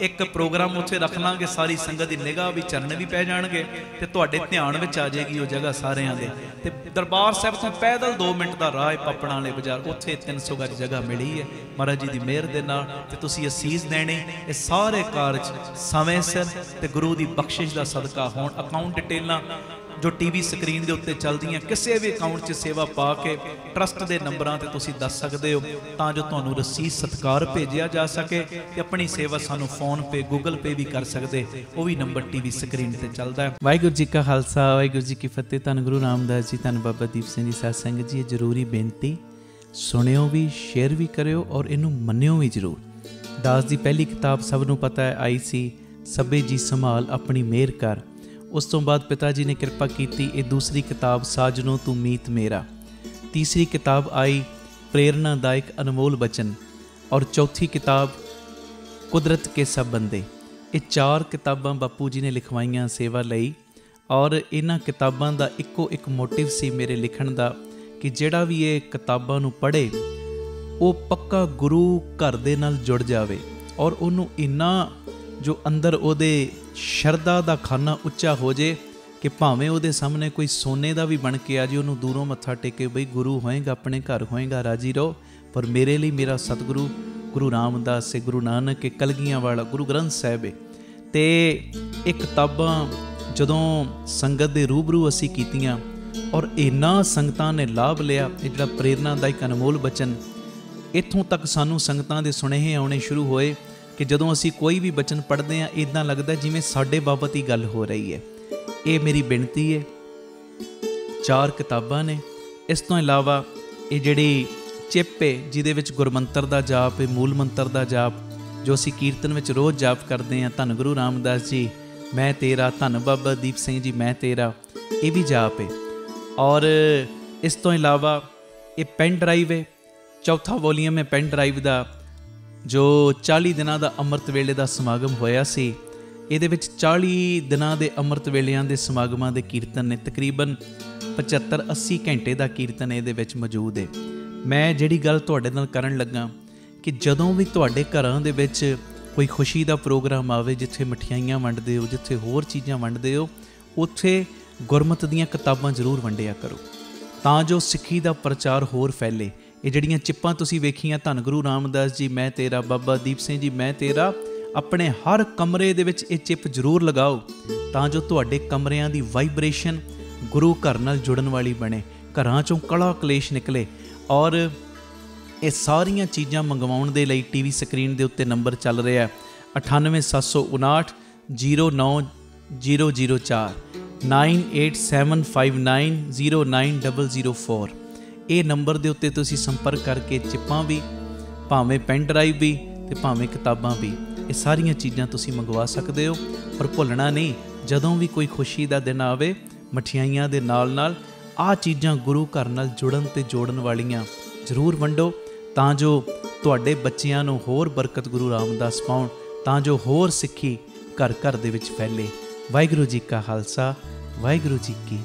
ਇੱਕ ਪ੍ਰੋਗਰਾਮ ਉੱਥੇ ਰੱਖ ਲਾਂਗੇ। ਸਾਰੀ ਸੰਗਤ ਦੀ ਨਿਗਾਹ ਵੀ ਚਰਨ ਵੀ ਪੈ ਜਾਣਗੇ ਤੇ ਤੁਹਾਡੇ ਧਿਆਨ ਵਿੱਚ ਆ ਜਾਏਗੀ ਉਹ ਜਗ੍ਹਾ ਸਾਰਿਆਂ ਦੇ। ਤੇ ਦਰਬਾਰ ਸਾਹਿਬ ਤੋਂ ਪੈਦਲ 2 ਮਿੰਟ ਦਾ ਰਾਹ ਹੈ ਪਾਪਣਾ ਵਾਲੇ ਬਾਜ਼ਾਰ। ਉੱਥੇ 300 ਗੱਜ ਜਗ੍ਹਾ ਮਿਲੀ ਹੈ ਮਹਾਰਾਜ ਜੀ ਦੀ ਮਿਹਰ ਦੇ ਨਾਲ। ਤੇ ਤੁਸੀਂ ਅਸੀਸ ਦੇਣੀ, ਇਹ ਸਾਰੇ ਕਾਰਜ ਸਮੇਂ ਸਿਰ ਤੇ ਗੁਰੂ ਦੀ ਬਖਸ਼ਿਸ਼ ਦਾ ਸਦਕਾ ਹੋਣ। ਅਕਾਊਂਟ ਡਿਟੇਲਾਂ ਜੋ ਟੀਵੀ ਸਕਰੀਨ ਦੇ ਉੱਤੇ ਚੱਲਦੀਆਂ ਕਿਸੇ ਵੀ ਅਕਾਊਂਟ 'ਚ ਸੇਵਾ ਪਾ ਕੇ ਟਰਸਟ ਦੇ ਨੰਬਰਾਂ ਤੇ ਤੁਸੀਂ ਦੱਸ ਸਕਦੇ ਹੋ, ਤਾਂ ਜੋ ਤੁਹਾਨੂੰ ਰਸੀਦ ਸਤਕਾਰ ਭੇਜਿਆ ਜਾ ਸਕੇ ਤੇ ਆਪਣੀ ਸੇਵਾ ਸਾਨੂੰ ਫੋਨ ਪੇ ਗੂਗਲ ਪੇ ਵੀ ਕਰ ਸਕਦੇ। ਉਹ ਵੀ ਨੰਬਰ ਟੀਵੀ ਸਕਰੀਨ ਤੇ ਚੱਲਦਾ ਹੈ। ਵਾਹਿਗੁਰੂ ਜੀ ਕਾ ਖਾਲਸਾ, ਵਾਹਿਗੁਰੂ ਜੀ ਕੀ ਫਤਿਹ। ਧੰਨ ਗੁਰੂ ਰਾਮਦਾਸ ਜੀ, ਧੰਨ ਬਾਬਾ ਦੀਪ ਸਿੰਘ ਜੀ ਸਾਧ ਸੰਗਤ ਜੀ, ਇਹ ਜ਼ਰੂਰੀ ਬੇਨਤੀ, ਸੁਣਿਓ ਵੀ ਸ਼ੇਅਰ ਵੀ ਕਰਿਓ ਔਰ ਇਹਨੂੰ ਮੰਨਿਓ ਵੀ ਜ਼ਰੂਰ। ਦਾਸ ਦੀ ਪਹਿਲੀ ਕਿਤਾਬ ਸਭ ਨੂੰ ਪਤਾ ਹੈ, ਆਈ ਸੀ ਸਭੇ ਜੀ ਸੰਭਾਲ, ਆਪਣੀ ਮਿਹਰ ਕਰ। ਉਸ ਤੋਂ ਬਾਅਦ ਪਿਤਾ ਜੀ ਨੇ ਕਿਰਪਾ ਕੀਤੀ, ਇਹ ਦੂਸਰੀ ਕਿਤਾਬ ਸਾਜਨੋ ਤੂੰ ਮੀਤ ਮੇਰਾ। ਤੀਸਰੀ ਕਿਤਾਬ ਆਈ ਪ੍ਰੇਰਨਾਦਾਇਕ ਅਨਮੋਲ ਬਚਨ। ਔਰ ਚੌਥੀ ਕਿਤਾਬ, ਕੁਦਰਤ ਕੇ ਸਭ ਬੰਦੇ। ਇਹ ਚਾਰ ਕਿਤਾਬਾਂ ਬਾਪੂ ਜੀ ਨੇ ਲਿਖਵਾਈਆਂ ਸੇਵਾ ਲਈ। ਔਰ ਇਹਨਾਂ ਕਿਤਾਬਾਂ ਦਾ ਇੱਕੋ ਇੱਕ ਮੋਟਿਵ ਸੀ ਮੇਰੇ ਲਿਖਣ ਦਾ, ਕਿ ਜਿਹੜਾ ਵੀ ਇਹ ਕਿਤਾਬਾਂ ਨੂੰ ਪੜ੍ਹੇ, ਉਹ ਪੱਕਾ ਗੁਰੂ ਘਰ ਦੇ ਨਾਲ ਜੁੜ ਜਾਵੇ। ਔਰ ਉਹਨੂੰ ਇੰਨਾ ਜੋ ਅੰਦਰ ਉਹਦੇ ਸ਼ਰਧਾ ਦਾ ਖਾਨਾ ਉੱਚਾ ਹੋ ਜੇ, ਕਿ ਭਾਵੇਂ ਉਹਦੇ ਸਾਹਮਣੇ ਕੋਈ ਸੋਨੇ ਦਾ ਵੀ ਬਣ ਕੇ ਆ ਜੇ, ਉਹਨੂੰ ਦੂਰੋਂ ਮੱਥਾ ਟੇਕੇ ਬਈ ਗੁਰੂ ਹੋਏਗਾ, ਆਪਣੇ ਘਰ ਹੋਏਗਾ, ਰਾਜੀ ਰਹੋ। ਪਰ ਮੇਰੇ ਲਈ ਮੇਰਾ ਸਤਿਗੁਰੂ, ਗੁਰੂ ਰਾਮਦਾਸ ਸੇ, ਗੁਰੂ ਨਾਨਕ ਕੇ ਕਲਗੀਆਂ ਵਾਲਾ, ਗੁਰੂ ਗ੍ਰੰਥ ਸਾਹਿਬ ਹੈ ਤੇ ਇਹ ਕਿਤਾਬਾਂ ਜਦੋਂ ਸੰਗਤ ਦੇ ਰੂਬਰੂ ਅਸੀਂ ਕੀਤੀਆਂ, ਔਰ ਇੰਨਾ ਸੰਗਤਾਂ ਨੇ ਲਾਭ ਲਿਆ, ਇਹ ਜਿਹੜਾ ਪ੍ਰੇਰਨਾਦਾਇਕ ਅਨਮੋਲ ਬਚਨ, ਇੱਥੋਂ ਤੱਕ ਸਾਨੂੰ ਸੰਗਤਾਂ ਦੇ ਸੁਨੇਹੇ ਆਉਣੇ ਸ਼ੁਰੂ ਹੋਏ। ਕਿ ਜਦੋਂ ਅਸੀਂ ਕੋਈ ਵੀ ਬਚਨ ਪੜ੍ਹਦੇ ਹਾਂ ਇਦਾਂ ਲੱਗਦਾ ਜਿਵੇਂ ਸਾਡੇ ਬਾਬਤ ਹੀ ਗੱਲ ਹੋ ਰਹੀ ਹੈ। ਇਹ ਮੇਰੀ ਬੇਨਤੀ ਹੈ। ਚਾਰ ਕਿਤਾਬਾਂ ਨੇ। ਇਸ ਤੋਂ ਇਲਾਵਾ ਇਹ ਜਿਹੜੀ ਚਿੱਪ ਹੈ, ਜਿਹਦੇ ਵਿੱਚ ਗੁਰਮੰਤਰ ਦਾ ਜਾਪ ਹੈ, ਮੂਲ ਮੰਤਰ ਦਾ ਜਾਪ, ਜੋ ਅਸੀਂ ਕੀਰਤਨ ਵਿੱਚ ਰੋਜ਼ ਜਾਪ ਕਰਦੇ ਹਾਂ, ਧੰਨ ਗੁਰੂ ਰਾਮਦਾਸ ਜੀ, ਮੈਂ ਤੇਰਾ, ਧੰਨ ਬਾਬਾ ਦੀਪ ਸਿੰਘ ਜੀ, ਮੈਂ ਤੇਰਾ, ਇਹ ਵੀ ਜਾਪ ਹੈ। ਔਰ ਇਸ ਤੋਂ ਇਲਾਵਾ ਇਹ ਪੈਨ ਡਰਾਈਵ ਹੈ। ਚੌਥਾ ਵੋਲੀਅਮ ਹੈ ਪੈਨ ਡਰਾਈਵ ਦਾ। ਜੋ 40 ਦਿਨਾਂ ਦਾ ਅੰਮ੍ਰਿਤ ਵੇਲੇ ਦਾ ਸਮਾਗਮ ਹੋਇਆ ਸੀ, ਇਹਦੇ ਵਿੱਚ 40 ਦਿਨਾਂ ਦੇ ਅੰਮ੍ਰਿਤ ਵੇਲਿਆਂ ਦੇ ਸਮਾਗਮਾਂ ਦੇ ਕੀਰਤਨ ਨੇ ਤਕਰੀਬਨ 75 80 ਘੰਟੇ ਦਾ ਕੀਰਤਨ ਇਹਦੇ ਵਿੱਚ ਮੌਜੂਦ ਹੈ ਮੈਂ ਜਿਹੜੀ ਗੱਲ ਤੁਹਾਡੇ ਨਾਲ ਕਰਨ ਲੱਗਾ ਕਿ ਜਦੋਂ ਵੀ ਤੁਹਾਡੇ ਘਰਾਂ ਦੇ ਵਿੱਚ ਕੋਈ ਖੁਸ਼ੀ ਦਾ ਪ੍ਰੋਗਰਾਮ ਆਵੇ, ਜਿੱਥੇ ਮਠਿਆਈਆਂ ਵੰਡਦੇ ਹੋ, ਜਿੱਥੇ ਹੋਰ ਚੀਜ਼ਾਂ ਵੰਡਦੇ ਹੋ, ਉੱਥੇ ਗੁਰਮਤ ਦੀਆਂ ਕਿਤਾਬਾਂ ਜ਼ਰੂਰ ਵੰਡਿਆ ਕਰੋ। ਤਾਂ ਜੋ ਸਿੱਖੀ ਦਾ ਪ੍ਰਚਾਰ ਹੋਰ ਫੈਲੇ। ਇਹ ਜਿਹੜੀਆਂ ਚਿੱਪਾਂ ਤੁਸੀਂ ਵੇਖੀਆਂ, ਧੰਨ ਗੁਰੂ ਰਾਮਦਾਸ ਜੀ, ਮੈਂ ਤੇਰਾ, ਬਾਬਾ ਦੀਪ ਸਿੰਘ ਜੀ, ਮੈਂ ਤੇਰਾ, ਆਪਣੇ ਹਰ ਕਮਰੇ ਦੇ ਵਿੱਚ ਇਹ ਚਿੱਪ ਜ਼ਰੂਰ ਲਗਾਓ ਤਾਂ ਜੋ ਤੁਹਾਡੇ ਕਮਰਿਆਂ ਦੀ ਵਾਈਬ੍ਰੇਸ਼ਨ ਗੁਰੂ ਘਰ ਨਾਲ ਜੁੜਨ ਵਾਲੀ ਬਣੇ, ਘਰਾਂ ਚੋਂ ਕਲਾ ਕਲੇਸ਼ ਨਿਕਲੇ ਔਰ ਇਹ ਸਾਰੀਆਂ ਚੀਜ਼ਾਂ ਮੰਗਵਾਉਣ ਦੇ ਲਈ ਟੀਵੀ ਸਕਰੀਨ ਦੇ ਉੱਤੇ ਨੰਬਰ ਚੱਲ ਰਿਹਾ ਹੈ 98759 09004 9875909004 ਇਹ ਨੰਬਰ ਦੇ ਉੱਤੇ ਤੁਸੀਂ ਸੰਪਰਕ ਕਰਕੇ ਚਿੱਪਾਂ ਵੀ, ਭਾਵੇਂ ਪੈਨ ਡਰਾਈਵ ਵੀ ਤੇ ਭਾਵੇਂ ਕਿਤਾਬਾਂ ਵੀ, ਇਹ ਸਾਰੀਆਂ ਚੀਜ਼ਾਂ ਤੁਸੀਂ ਮੰਗਵਾ ਸਕਦੇ ਹੋ। ਪਰ ਭੁੱਲਣਾ ਨਹੀਂ, ਜਦੋਂ ਵੀ ਕੋਈ ਖੁਸ਼ੀ ਦਾ ਦਿਨ ਆਵੇ, ਮਠਿਆਈਆਂ ਦੇ ਨਾਲ-ਨਾਲ ਆ ਚੀਜ਼ਾਂ ਗੁਰੂ ਘਰ ਨਾਲ ਜੁੜਨ ਤੇ ਜੋੜਨ ਵਾਲੀਆਂ ਜ਼ਰੂਰ ਵੰਡੋ, ਤਾਂ ਜੋ ਤੁਹਾਡੇ ਬੱਚਿਆਂ ਨੂੰ ਹੋਰ ਬਰਕਤ ਗੁਰੂ ਰਾਮਦਾਸ ਪਾਉਣ, ਤਾਂ ਜੋ ਹੋਰ ਸਿੱਖੀ ਘਰ ਘਰ ਦੇ ਵਿੱਚ ਫੈਲੇ। ਵਾਹਿਗੁਰੂ ਜੀ ਕਾ ਖਾਲਸਾ, ਵਾਹਿਗੁਰੂ ਜੀ ਕੀ